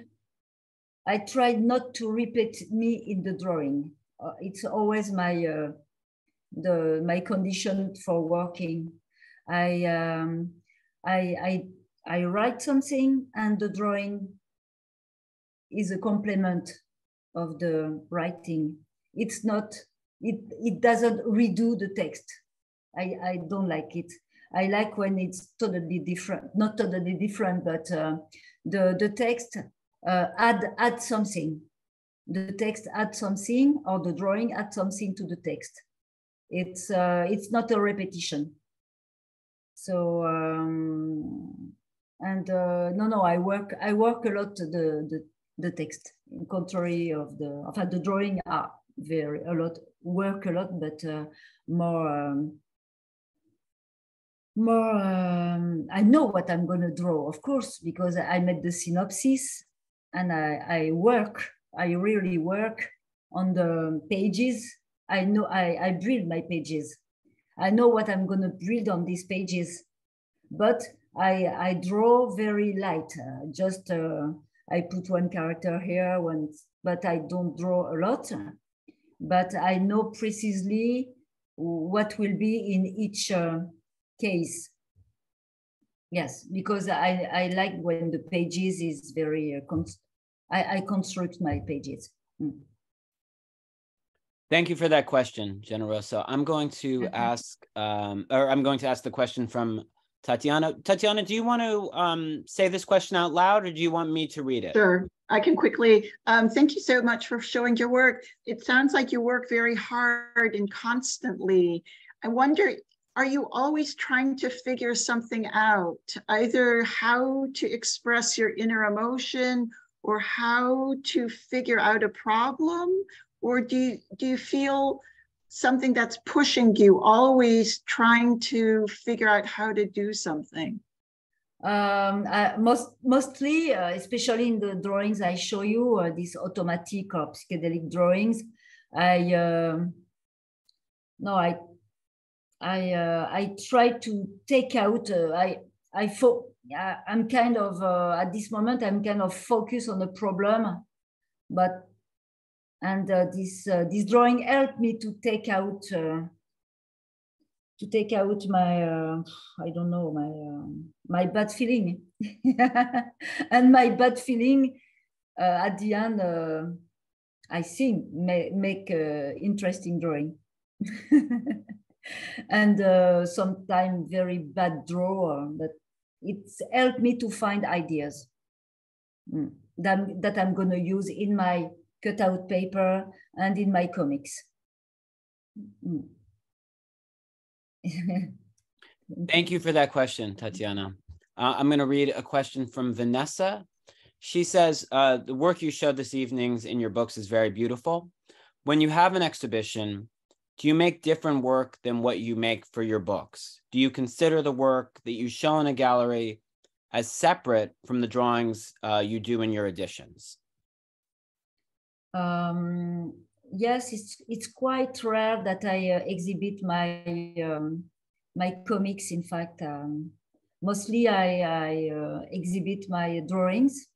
I try not to repeat me in the drawing. Uh, it's always my uh, the my condition for working. I um, I I I write something and the drawing is a complement of the writing. It's not it it doesn't redo the text. I, I don't like it. I like when it's totally different, not totally different, but uh, the, the text uh, add, add something. The text add something or the drawing add something to the text. It's, uh, it's not a repetition. So, um, and uh, no, no, I work, I work a lot the, the, the text in contrary of the, of the drawing are very, a lot, work a lot, but uh, more, um, more um, i know what i'm going to draw of course because i made the synopsis and I, I work i really work on the pages. I know i, I build my pages. I know what i'm going to build on these pages but i i draw very light. Uh, just uh, i put one character here one but i don't draw a lot. But i know precisely what will be in each uh, case. Yes, because I, I like when the pages is very, uh, I, I construct my pages. Mm. Thank you for that question, Generoso. I'm going to okay. ask, um, or I'm going to ask the question from Tatiana. Tatiana, do you want to um, say this question out loud or do you want me to read it? Sure, I can quickly. Um, thank you so much for showing your work. It sounds like you work very hard and constantly. I wonder are you always trying to figure something out, either how to express your inner emotion or how to figure out a problem? Or do you, do you feel something that's pushing you, always trying to figure out how to do something? Um, most mostly, uh, especially in the drawings I show you, uh, these automatic or psychedelic drawings, I um, no, I I uh, I try to take out. Uh, I I fo- I'm kind of uh, at this moment I'm kind of focused on the problem, but and uh, this uh, this drawing helped me to take out uh, to take out my uh, I don't know my um, my bad feeling, <laughs> and my bad feeling uh, at the end I think may, make interesting drawing. <laughs> and sometimes very bad drawer, but it's helped me to find ideas mm, that, that I'm going to use in my cutout paper and in my comics. Mm. <laughs> Thank you for that question, Tatiana. Uh, I'm going to read a question from Vanessa. She says, uh, the work you showed this evenings in your books is very beautiful. When you have an exhibition, do you make different work than what you make for your books? Do you consider the work that you show in a gallery as separate from the drawings uh, you do in your editions? Um, yes, it's it's quite rare that I uh, exhibit my um, my comics. In fact, um, mostly I, I uh, exhibit my drawings,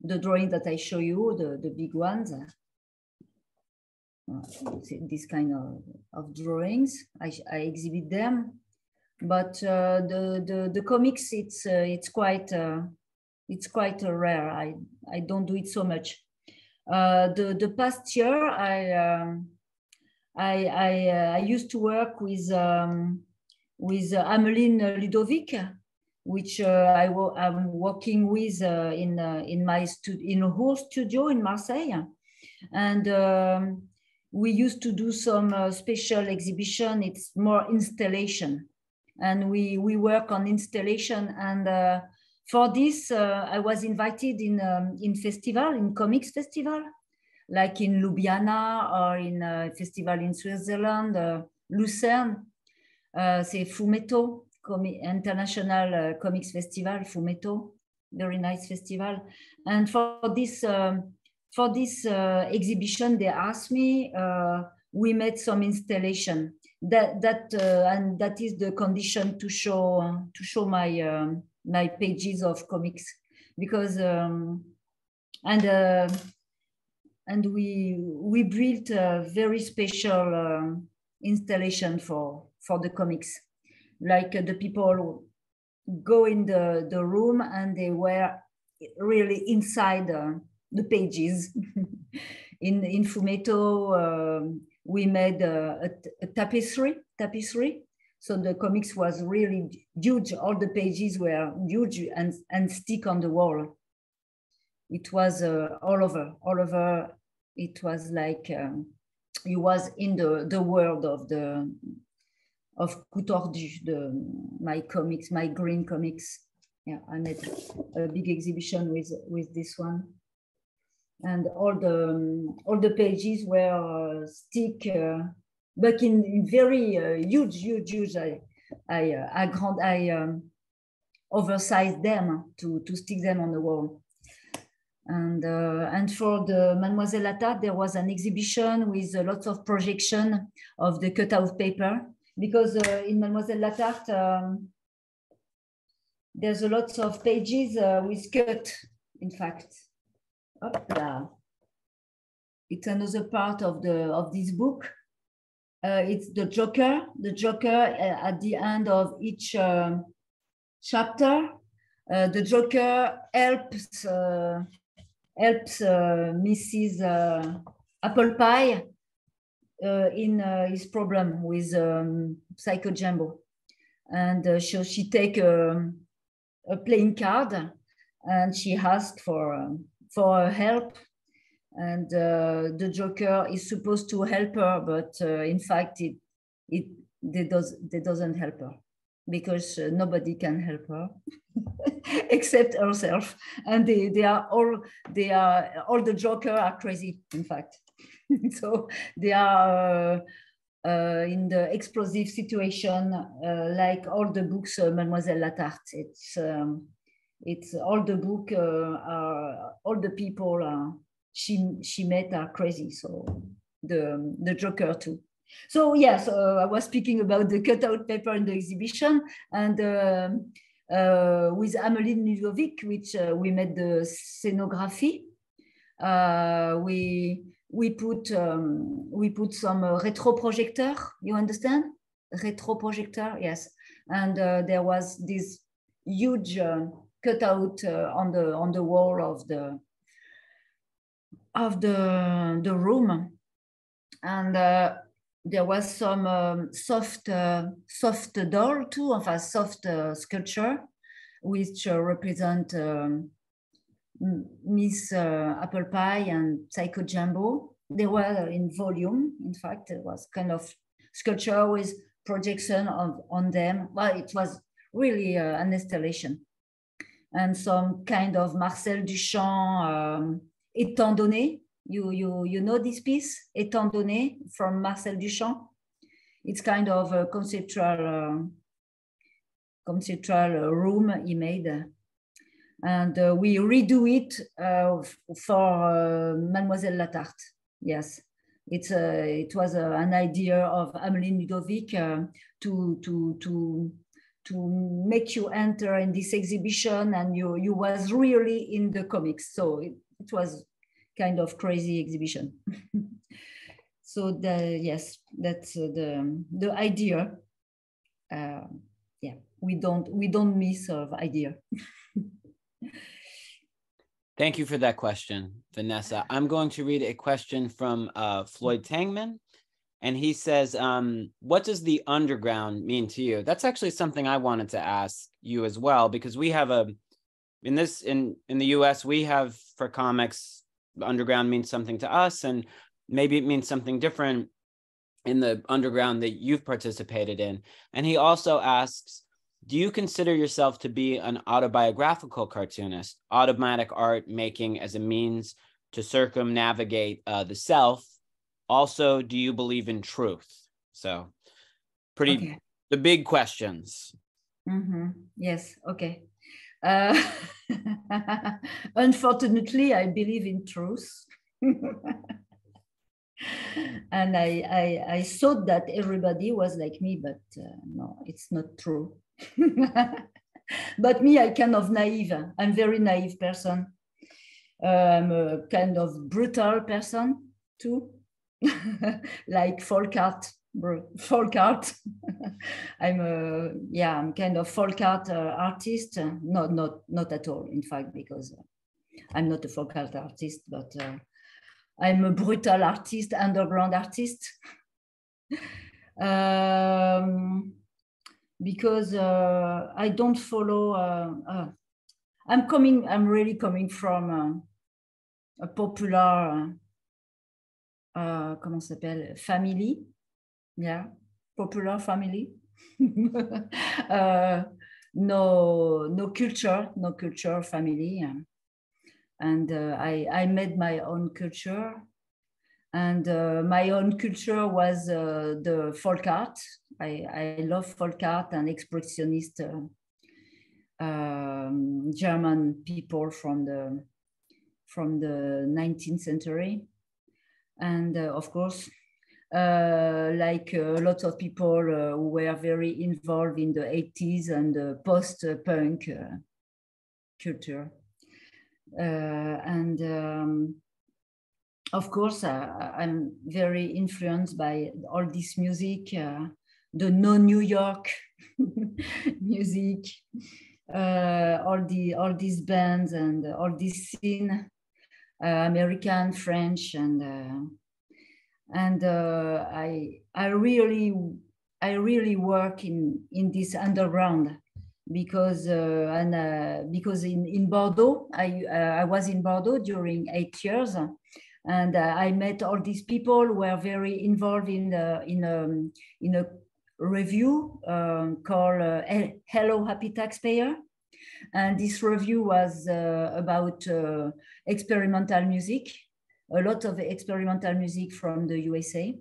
the drawing that I show you, the the big ones. Uh, this kind of, of drawings. I, I exhibit them, but uh, the, the the comics it's uh, it's quite uh, it's quite rare. I I don't do it so much. Uh, the the past year I um, I I, uh, I, used to work with um, with Ameline Ludovic, which I am working with in in my in a whole studio in Marseille, and. Um, we used to do some uh, special exhibition. It's more installation, and we we work on installation. And uh, for this, uh, I was invited in um, in festival, in comics festival, like in Ljubljana or in a festival in Switzerland, uh, Lucerne. Uh, c'est Fumetto, Com International uh, Comics Festival, Fumetto, very nice festival. And for this. Um, for this uh, exhibition, they asked me, uh, we made some installation. That that uh, and that is the condition to show to show my um, my pages of comics. Because um, and uh, and we we built a very special uh, installation for for the comics. Like uh, the people go in the the room and they were really inside the pages. <laughs> in in Fumetto, um, we made a, a, a, tapestry, tapestry. So the comics was really huge. All the pages were huge and, and stick on the wall. It was uh, all over, all over. It was like um, you was in the, the world of the of Coup tordu, the my comics, my green comics. Yeah, I made a big exhibition with with this one and all the um, all the pages were uh, stick, uh, but in, very uh, huge, huge, huge. I I uh, I, grand, I um, oversized them to to stick them on the wall. And uh, and for the Mademoiselle Latarte, there was an exhibition with lots of projection of the cutout paper because uh, in Mademoiselle Latarte um, there's a lot of pages with cut, in fact it's another part of the of this book. Uh, it's the Joker. The Joker uh, at the end of each um, chapter. Uh, the Joker helps uh, helps uh, Mrs. Uh, Apple Pie in his problem with um, Psycho Jumbo, and so she take um, a playing card and she asked for um, for help. And uh, the joker is supposed to help her but uh, in fact it it they does they doesn't help her because uh, nobody can help her <laughs> except herself. And they, they are all they are all the joker are crazy in fact. <laughs> So they are uh, in the explosive situation uh, like all the books uh, mademoiselle Latarte it's um, it's all the book uh, are all the people uh, she she met are crazy so the the joker too so yes uh, i was speaking about the cutout paper in the exhibition and um, uh, with Ameline Ludovic, which uh, we made the scenography. Uh, we we put um, we put some uh, retro projector. You understand? Retro projector, yes. And uh, there was this huge uh, cutout on the on the wall of the of the the room, and there was some um, soft uh, soft doll too, of a soft uh, sculpture, which uh, represent um, Miss uh, Apple Pie and Psycho Jambo. They were in volume. In fact, it was kind of sculpture with projection of, on them. Well, it was really uh, an installation. And some kind of Marcel Duchamp um, étant donné, you, you, you know this piece, Étant donné, from Marcel Duchamp? It's kind of a conceptual, uh, conceptual room he made. And uh, we redo it uh, for uh, Mademoiselle Latarte. Yes, it's a, it was a, an idea of Amelie Ludovic uh, to, to, to, to make you enter in this exhibition and you, you was really in the comics. So it, it was kind of crazy exhibition. <laughs> so the yes, that's uh, the the idea. Uh, yeah, we don't we don't miss of idea. <laughs> Thank you for that question, Vanessa. I'm going to read a question from uh, Floyd Tangman. And he says, um, What does the underground mean to you? That's actually something I wanted to ask you as well, because we have a, in this, in, in the US, we have for comics underground means something to us and maybe it means something different in the underground that you've participated in and he also asks do you consider yourself to be an autobiographical cartoonist automatic art making as a means to circumnavigate uh, the self also do you believe in truth so pretty okay. the big questions mm-hmm. yes okay uh, <laughs> unfortunately, I believe in truth. <laughs> and I, I, I, thought that everybody was like me, but uh, no, it's not true. <laughs> but me, I kind of naive. I'm very naive person. I'm a kind of brutal person too, <laughs> like folk art folk art. <laughs> I'm a yeah, I'm kind of folk art uh, artist. Uh, not not not at all, in fact, because uh, I'm not a folk art artist, but uh, I'm a brutal artist, underground artist. <laughs> um, because uh, I don't follow. Uh, I'm coming. I'm really coming from a popular. Comment s'appelle family yeah, popular family. <laughs> uh, no, no culture, no culture family. And uh, I, I made my own culture. And uh, my own culture was uh, the folk art. I, I love folk art and expressionist uh, um, German people from the from the 19th century. And uh, of course, uh, like a uh, lot of people who were very involved in the 80s and post-punk culture. and um, of course, I'm very influenced by all this music, the no New York <laughs> music, uh, all the all these bands and all this scene, American, French, and uh, and uh, I I really I really work in in this underground because uh, and uh, because in in Bordeaux I uh, I was in Bordeaux during eight years and uh, I met all these people who were very involved in the, in a um, in a review um, called uh, Hello Happy Taxpayer and this review was about experimental music a lot of experimental music from the USA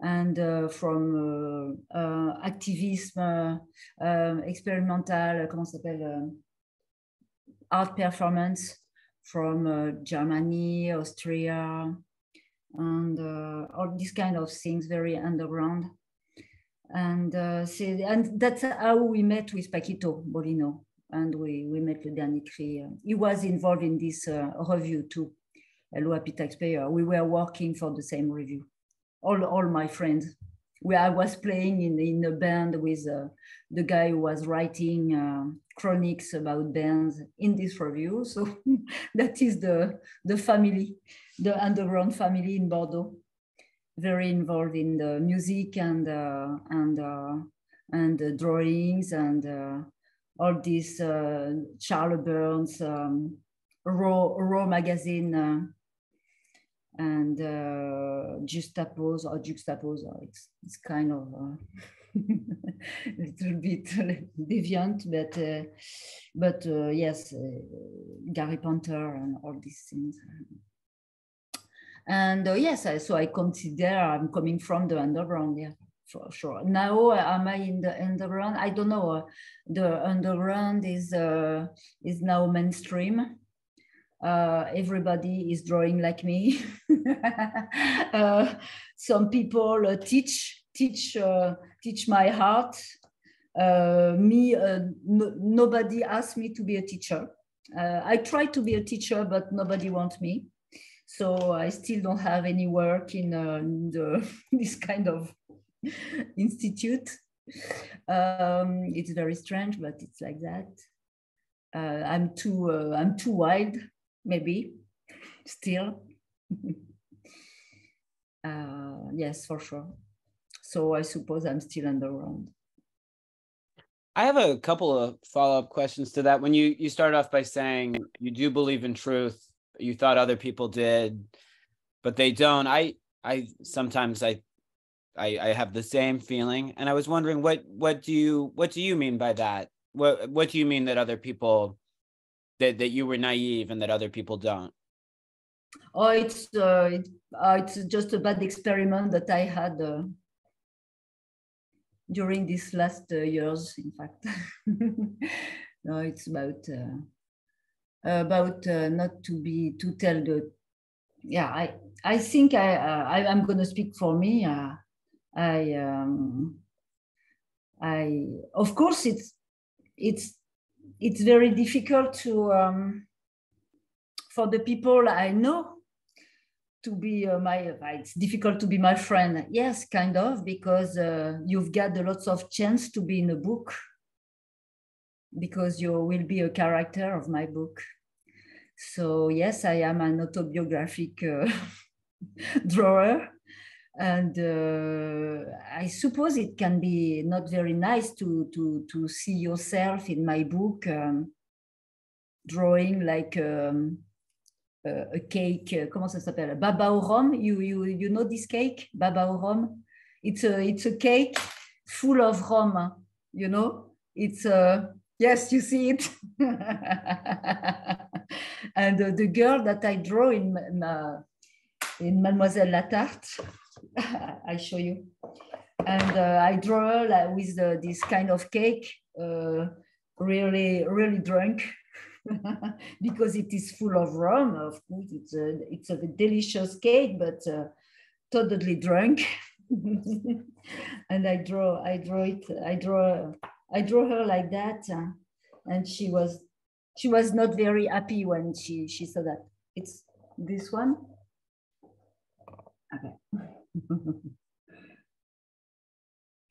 and uh, from uh, uh, activism, uh, um, experimental, comment s'appelle, art performance from Germany, Austria, and all these kind of things, very underground. and uh, see, and that's how we met with Pakito Bolino, and we we met Le Dernier Cri. He was involved in this uh, review too, Hello Happy Taxpayer. We were working for the same review. All all my friends. Where I was playing in in a band with uh, the guy who was writing uh, chronics about bands in this review. So <laughs> that is the the family, the underground family in Bordeaux very involved in the music and uh, and uh, and the drawings and uh, all these uh, Charles Burns um, raw raw magazine uh, and uh, Juxtapoz or Juxtapoz. It's it's kind of <laughs> a little bit <laughs> deviant, but but yes, Gary Panter and all these things. And uh, yes, I, so I consider I'm coming from the underground, yeah, for sure. Now, am I in the underground? I don't know. Uh, the underground is uh, is now mainstream. Uh, everybody is drawing like me. <laughs> uh, some people uh, teach teach uh, teach my heart. Uh, me, no, nobody asked me to be a teacher. I tried to be a teacher, but nobody wants me. So I still don't have any work in, uh, in the, <laughs> this kind of <laughs> institute. Um, it's very strange, but it's like that. Uh, I'm too uh, I'm too wild, maybe, still. <laughs> Uh, yes, for sure. So I suppose I'm still underground. I have a couple of follow up questions to that. When you you start off by saying you do believe in truth, you thought other people did but they don't i i sometimes i i i have the same feeling and i was wondering what what do you what do you mean by that? What what do you mean that other people that that you were naive and that other people don't? Oh it's uh, it, uh, it's just a bad experiment that i had uh, during these last uh, years in fact. <laughs> No it's about uh, about uh, not to be to tell the yeah i i think i, I am going to speak for me i um, i of course it's it's it's very difficult to um, for the people i know to be uh, my it's difficult to be my friend yes kind of because uh, you've got lots of chance to be in a book because you will be a character of my book so yes, I am an autobiographic uh, <laughs> drawer. And uh, I suppose it can be not very nice to, to, to see yourself in my book um, drawing like um, uh, a cake, uh, comment ça s'appelle? Baba au rhum. You, you, you know this cake, Baba au rhum? It's a, it's a cake full of rum, you know? It's a, uh, yes, you see it. <laughs> and uh, the girl that I draw in, uh, in Mademoiselle Latarte, <laughs> I show you. And uh, I draw her like, with the, this kind of cake, uh, really, really drunk. <laughs> because it is full of rum, of course. It's a, it's a delicious cake, but uh, totally drunk. <laughs> and I draw, I draw it, I draw, I draw her like that, uh, and she was she was not very happy when she, she saw that. It's this one. Okay. <laughs>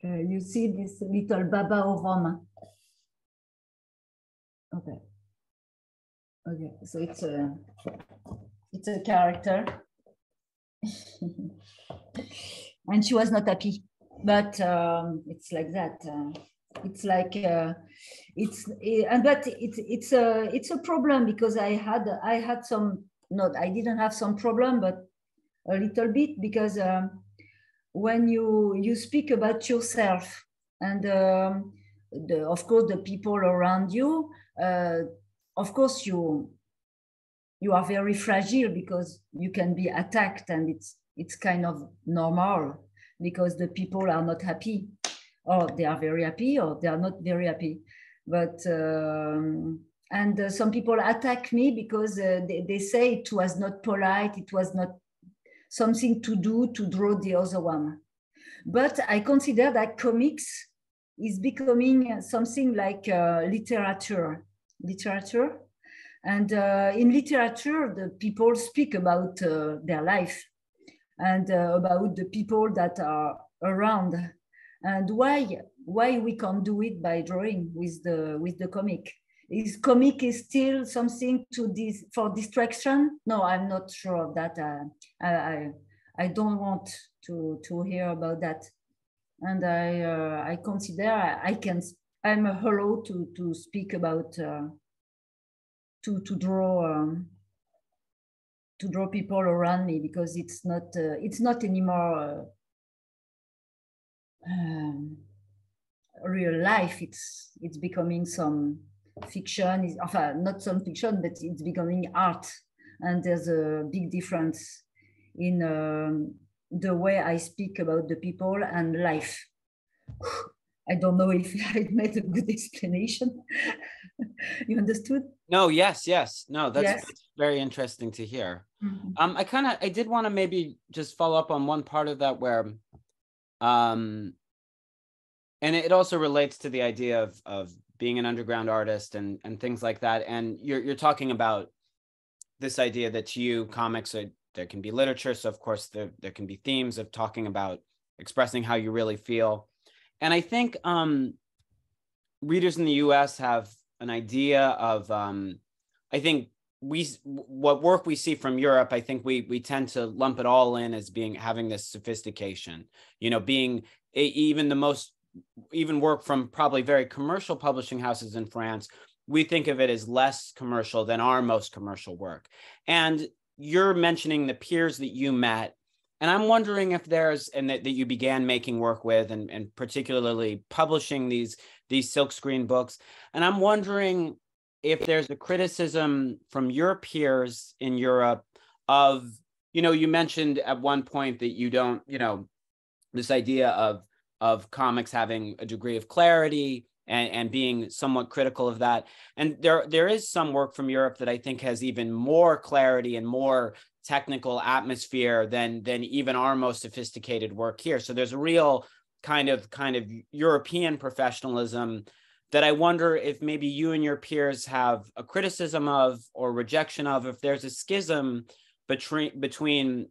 uh, you see this little Baba rhum. Okay. Okay, so it's a it's a character. <laughs> and she was not happy, but um, it's like that. Uh, it's like uh, it's and but it's it's a it's a problem because I had I had some not I didn't have some problem but a little bit because um, when you you speak about yourself and um, the, of course the people around you uh, of course you you are very fragile because you can be attacked and it's it's kind of normal because the people are not happy. Or they are very happy or they are not very happy. But um, and uh, some people attack me because uh, they, they say it was not polite it was not something to do to draw the other one. But I consider that comics is becoming something like uh, literature, literature. And uh, in literature, the people speak about uh, their life and uh, about the people that are around. And why why we can't do it by drawing with the with the comic is comic is still something to this for distraction? No i'm not sure of that. Uh, I, I i don't want to to hear about that. And i uh, i consider I, I, can i'm a hello to to speak about uh, to to draw um, to draw people around me because it's not uh, it's not anymore uh, um, real life. It's it's becoming some fiction. Is enfin, not some fiction, but it's becoming art. And there's a big difference in um, the way I speak about the people and life. <sighs> I don't know if <laughs> I made a good explanation. <laughs> you understood? No, yes, yes. No, that's, yes. that's very interesting to hear. Mm-hmm. Um, I kind of I did want to maybe just follow up on one part of that where um and it also relates to the idea of of being an underground artist and and things like that. And you're you're talking about this idea that to you comics are there can be literature, so of course there there can be themes of talking about expressing how you really feel. And I think um, readers in the U.S. have an idea of um, I think we what work we see from Europe, I think we we tend to lump it all in as being having this sophistication. You know, being even the most even work from probably very commercial publishing houses in France, we think of it as less commercial than our most commercial work. And you're mentioning the peers that you met. And I'm wondering if there's and that, that you began making work with and, and particularly publishing these these silkscreen books. And I'm wondering if there's a criticism from your peers in Europe of, you know, you mentioned at one point that you don't, you know, this idea of of comics having a degree of clarity and, and being somewhat critical of that. And there there is some work from Europe that I think has even more clarity and more technical atmosphere than than even our most sophisticated work here. So there's a real kind of kind of European professionalism that I wonder if maybe you and your peers have a criticism of or rejection of if there's a schism between between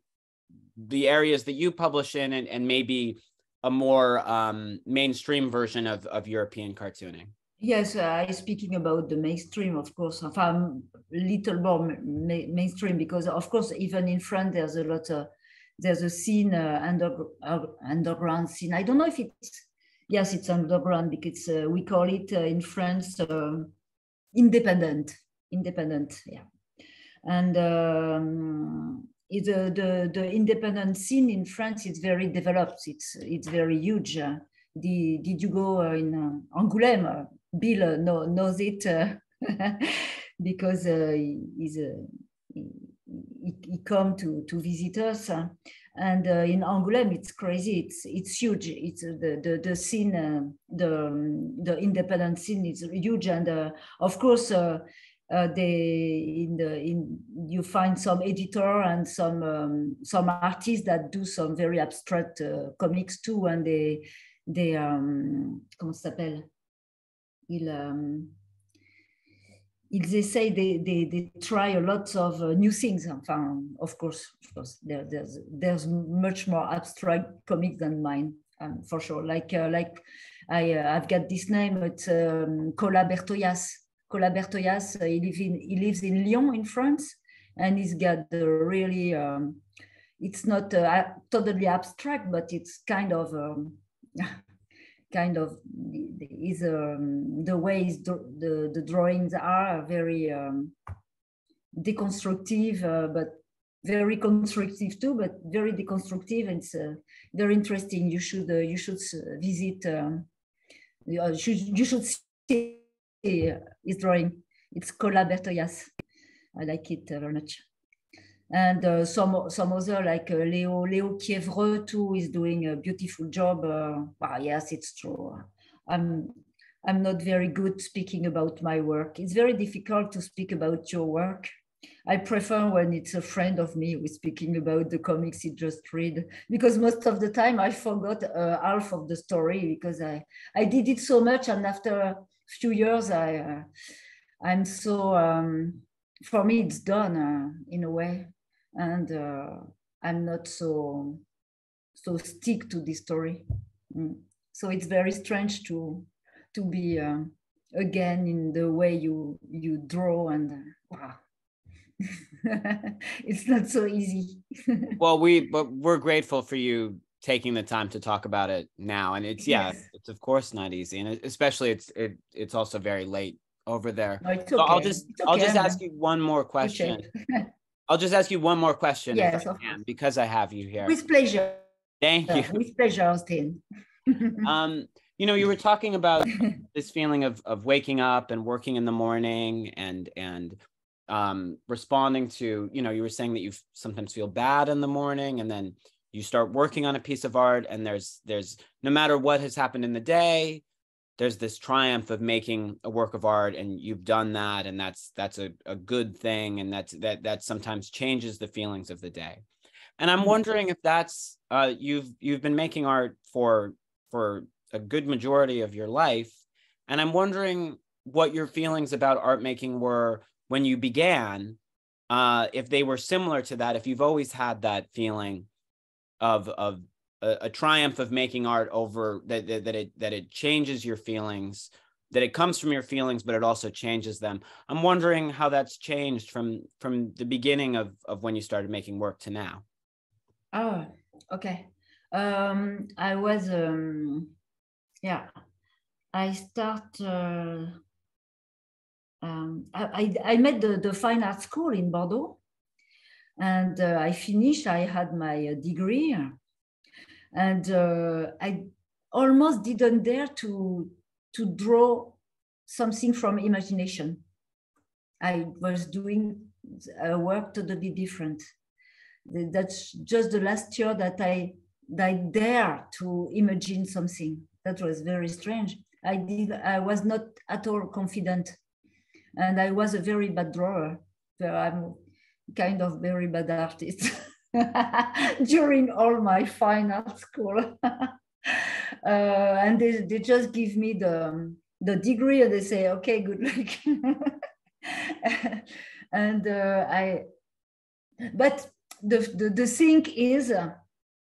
the areas that you publish in and, and maybe a more um, mainstream version of, of European cartooning. Yes, I uh, speaking about the mainstream, of course, a little more ma- mainstream because, of course, even in France, there's a lot of there's a scene uh, under, uh, underground scene. I don't know if it's yes, it's underground because uh, we call it uh, in France um, independent, independent, yeah, and um, the, the, the independent scene in France is very developed. It's, it's very huge. Uh, the, did you go uh, in uh, Angoulême? Bill uh, know, knows it uh, <laughs> because uh, he's, he, he come to, to visit us. and in Angoulême, it's crazy. It's it's huge. It's the the, the scene, the the independent scene is huge, and of course uh, they in the in you find some editor and some um, some artists that do some very abstract uh, comics too and they they um, comment s'appelle? Ils um, ils they, they, they try a lot of uh, new things enfin, of course of course there, there's there's much more abstract comics than mine um, for sure. Like uh, like I uh, I've got this name it's um, Cola Bertoyas Cola Bertoyas, uh, he, live in, he lives in Lyon in France, and he's got the really, um, it's not uh, totally abstract, but it's kind of, um, <laughs> kind of, is um, the ways the, the drawings are very um, deconstructive, uh, but very constructive too, but very deconstructive. And it's uh, very interesting. You should uh, you should visit. Um, you should you should see his drawing. It's Cola Bertoyas. I like it very much. And uh, some some other like uh, Leo Leo Quievreux too is doing a beautiful job. Uh, well, yes, it's true. I'm I'm not very good speaking about my work. It's very difficult to speak about your work I prefer when it's a friend of me who's speaking about the comics he just read because most of the time I forgot uh, half of the story because I I did it so much and after few years I uh, I'm so um, for me it's done uh, in a way and uh, I'm not so so stick to this story. Mm. So it's very strange to to be uh, again in the way you you draw and uh, wow <laughs> it's not so easy <laughs> well we but we're grateful for you taking the time to talk about it now and it's yeah yes. it's of course not easy and especially it's it it's also very late over there. No, okay. so i'll just okay. <laughs> i'll just ask you one more question. i'll just ask you one more question yes, can, because i have you here. With pleasure. Thank you. with pleasure austin. <laughs> Um you know you were talking about <laughs> this feeling of of waking up and working in the morning and and um responding to you know you were saying that you sometimes feel bad in the morning and then you start working on a piece of art and there's there's no matter what has happened in the day there's this triumph of making a work of art and you've done that and that's that's a, a good thing and that's that that sometimes changes the feelings of the day and i'm mm-hmm. wondering if that's uh you've you've been making art for for a good majority of your life. And I'm wondering what your feelings about art making were when you began, uh, if they were similar to that, if you've always had that feeling of of a, a triumph of making art over that, that that it that it changes your feelings, that it comes from your feelings, but it also changes them. I'm wondering how that's changed from from the beginning of of when you started making work to now. Oh, okay. Um, I was um, yeah i start uh, um, I, I met the, the fine art school in bordeaux and uh, i finished i had my uh, degree and uh, i almost didn't dare to to draw something from imagination i was doing a work totally different that's just the last year that i that I dare to imagine something that was very strange. I did. I was not at all confident, and I was a very bad drawer. So I'm kind of very bad artist <laughs> during all my fine art school. <laughs> uh, and they, they just give me the the degree and they say, okay, good luck. <laughs> and uh, I, but the, the, the thing is, uh,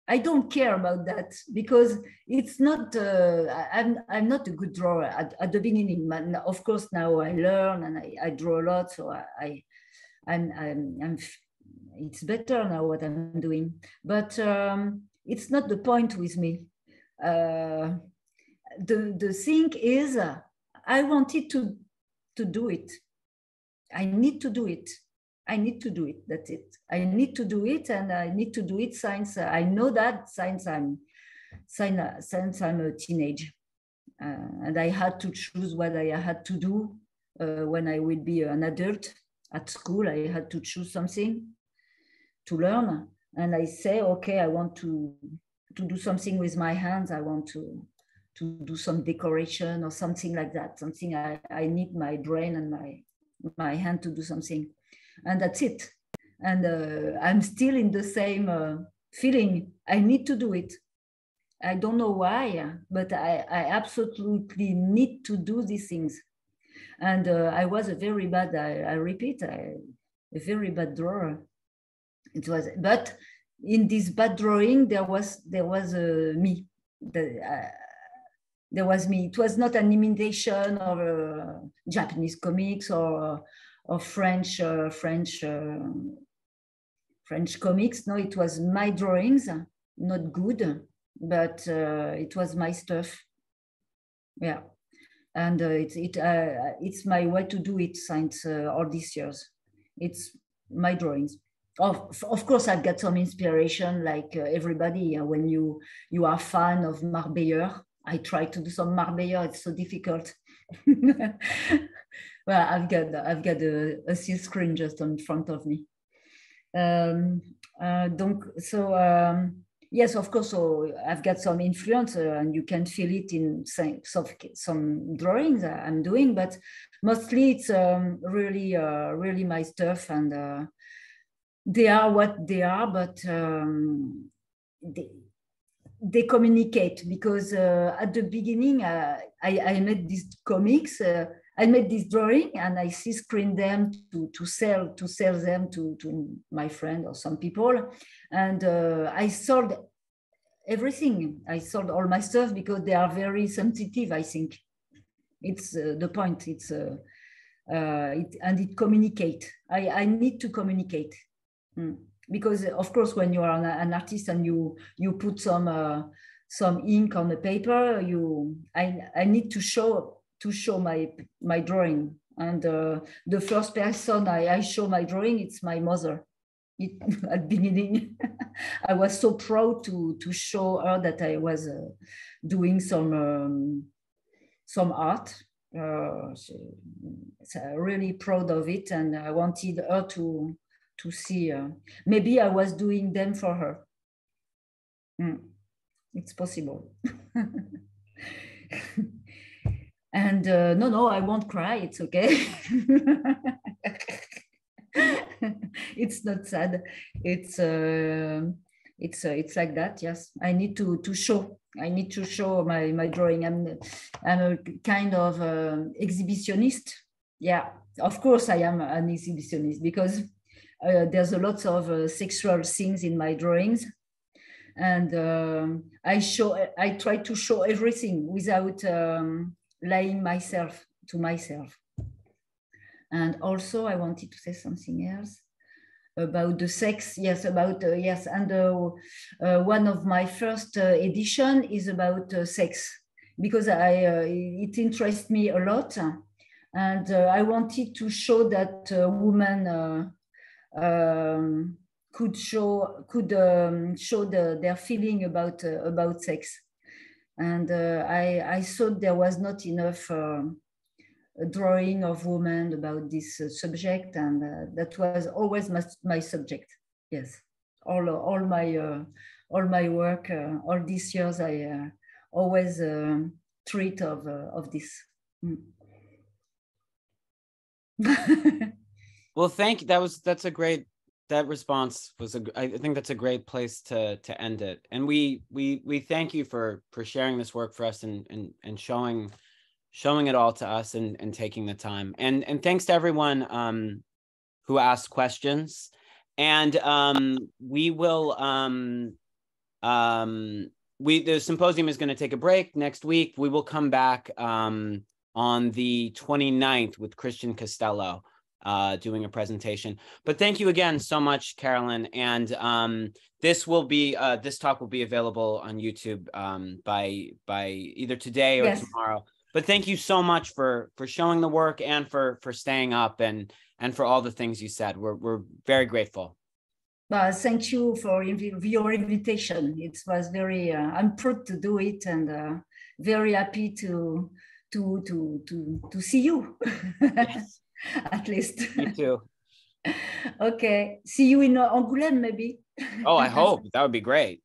I don't care about that because it's not. Uh, I'm I'm not a good drawer at, at the beginning. Of course, now I learn and I, I draw a lot, so I, I I'm, I'm, I'm it's better now what I'm doing. But um, it's not the point with me. Uh, the the thing is, uh, I wanted to to do it. I need to do it. I need to do it. That's it. I need to do it, and I need to do it since uh, I know that since I'm since since I'm a teenager, uh, and I had to choose what I had to do uh, when I will be an adult at school. I had to choose something to learn, and I say, okay, I want to to do something with my hands. I want to to do some decoration or something like that. Something I, I need my brain and my my hand to do something and that's it. And uh, I'm still in the same uh, feeling. I need to do it. I don't know why, but I, I absolutely need to do these things. And uh, I was a very bad, I, I repeat, I, a very bad drawer. It was, but in this bad drawing, there was there was uh, me. The, uh, there was me. It was not an imitation of uh, Japanese comics or French uh, French uh, French comics. No, it was my drawings, not good, but it was my stuff. Yeah, and it's it it's my way to do it since all these years. It's my drawings. Of, of course, I've got some inspiration, like uh, everybody. Uh, when you you are fan of Marbella, I try to do some Marbella. It's so difficult. <laughs> well, I've got I've got a, a screen just in front of me. Um, uh, donc, so um, yes, of course. So I've got some influence, uh, and you can feel it in some some drawings I'm doing. But mostly, it's um, really, uh, really my stuff, and uh, they are what they are. But um, they, they communicate because uh, at the beginning, uh, I, I made these comics. I made this drawing and I see screen them to, to sell to sell them to, to my friend or some people. And uh, I sold everything. I sold all my stuff because they are very sensitive, I think. It's uh, the point. It's uh, uh it, and it communicate. I, I need to communicate. Mm. Because of course, when you are an, an artist and you you put some uh, some ink on the paper, you I, I need to show to show my my drawing. And uh, the first person I, I show my drawing, it's my mother. It, <laughs> at beginning, <laughs> I was so proud to to show her that I was uh, doing some um, some art. Uh, so, so really proud of it, and I wanted her to to see. Uh, maybe I was doing them for her. Mm. It's possible. <laughs> and uh, no no i won't cry. It's okay. <laughs> It's not sad. It's uh, it's uh, it's like that yes. I need to to show. I need to show my my drawing. I'm i'm a kind of uh, exhibitionist. Yeah of course i am an exhibitionist because uh, there's a lot of uh, sexual things in my drawings. And um, i show i try to show everything without um, lying myself to myself. And also, I wanted to say something else about the sex. Yes, about uh, yes, and uh, uh, one of my first uh, edition is about uh, sex because I uh, it interests me a lot, and I wanted to show that women um, could show could um, show the, their feeling about about sex and uh, I, I thought there was not enough uh, drawing of women about this uh, subject, and uh, that was always my, my subject. Yes, all all my all my work, all these years, I always treat of of this. Mm. <laughs> well, thank you. That was that's a great that response was a i think that's a great place to to end it. And we we we thank you for for sharing this work for us and and and showing showing it all to us and and taking the time. And and thanks to everyone um who asked questions. And um we will um um we the symposium is going to take a break next week. We will come back um on the 29th with christian costello uh, doing a presentation. But thank you again so much, Caroline. And um, this will be uh, this talk will be available on YouTube um, by by either today or yes. tomorrow. But thank you so much for for showing the work and for for staying up and and for all the things you said. We're we're very grateful. Uh, thank you for inv your invitation. It was very. Uh, I'm proud to do it and uh, very happy to to to to to see you. <laughs> yes. <laughs> at least. Me too. <laughs> okay. See you in Angoulême, maybe. oh, I <laughs> hope that would be great.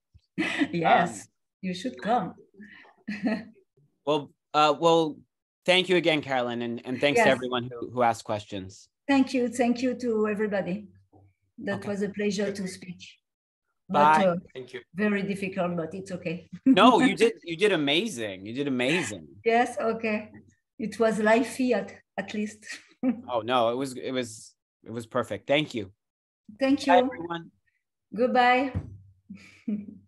yes, um, you should come. well, uh, well, thank you again, Caroline, and, and thanks yes. to everyone who, who asked questions. Thank you. Thank you to everybody. That okay. was a pleasure to speak. Bye. But, uh, Thank you. Very difficult, but it's okay. no, you did. You did amazing. You did amazing. Yes. Okay. It was lively at at least <laughs> oh no, it was it was it was perfect. Thank you. Thank you. Bye, everyone. Goodbye. <laughs>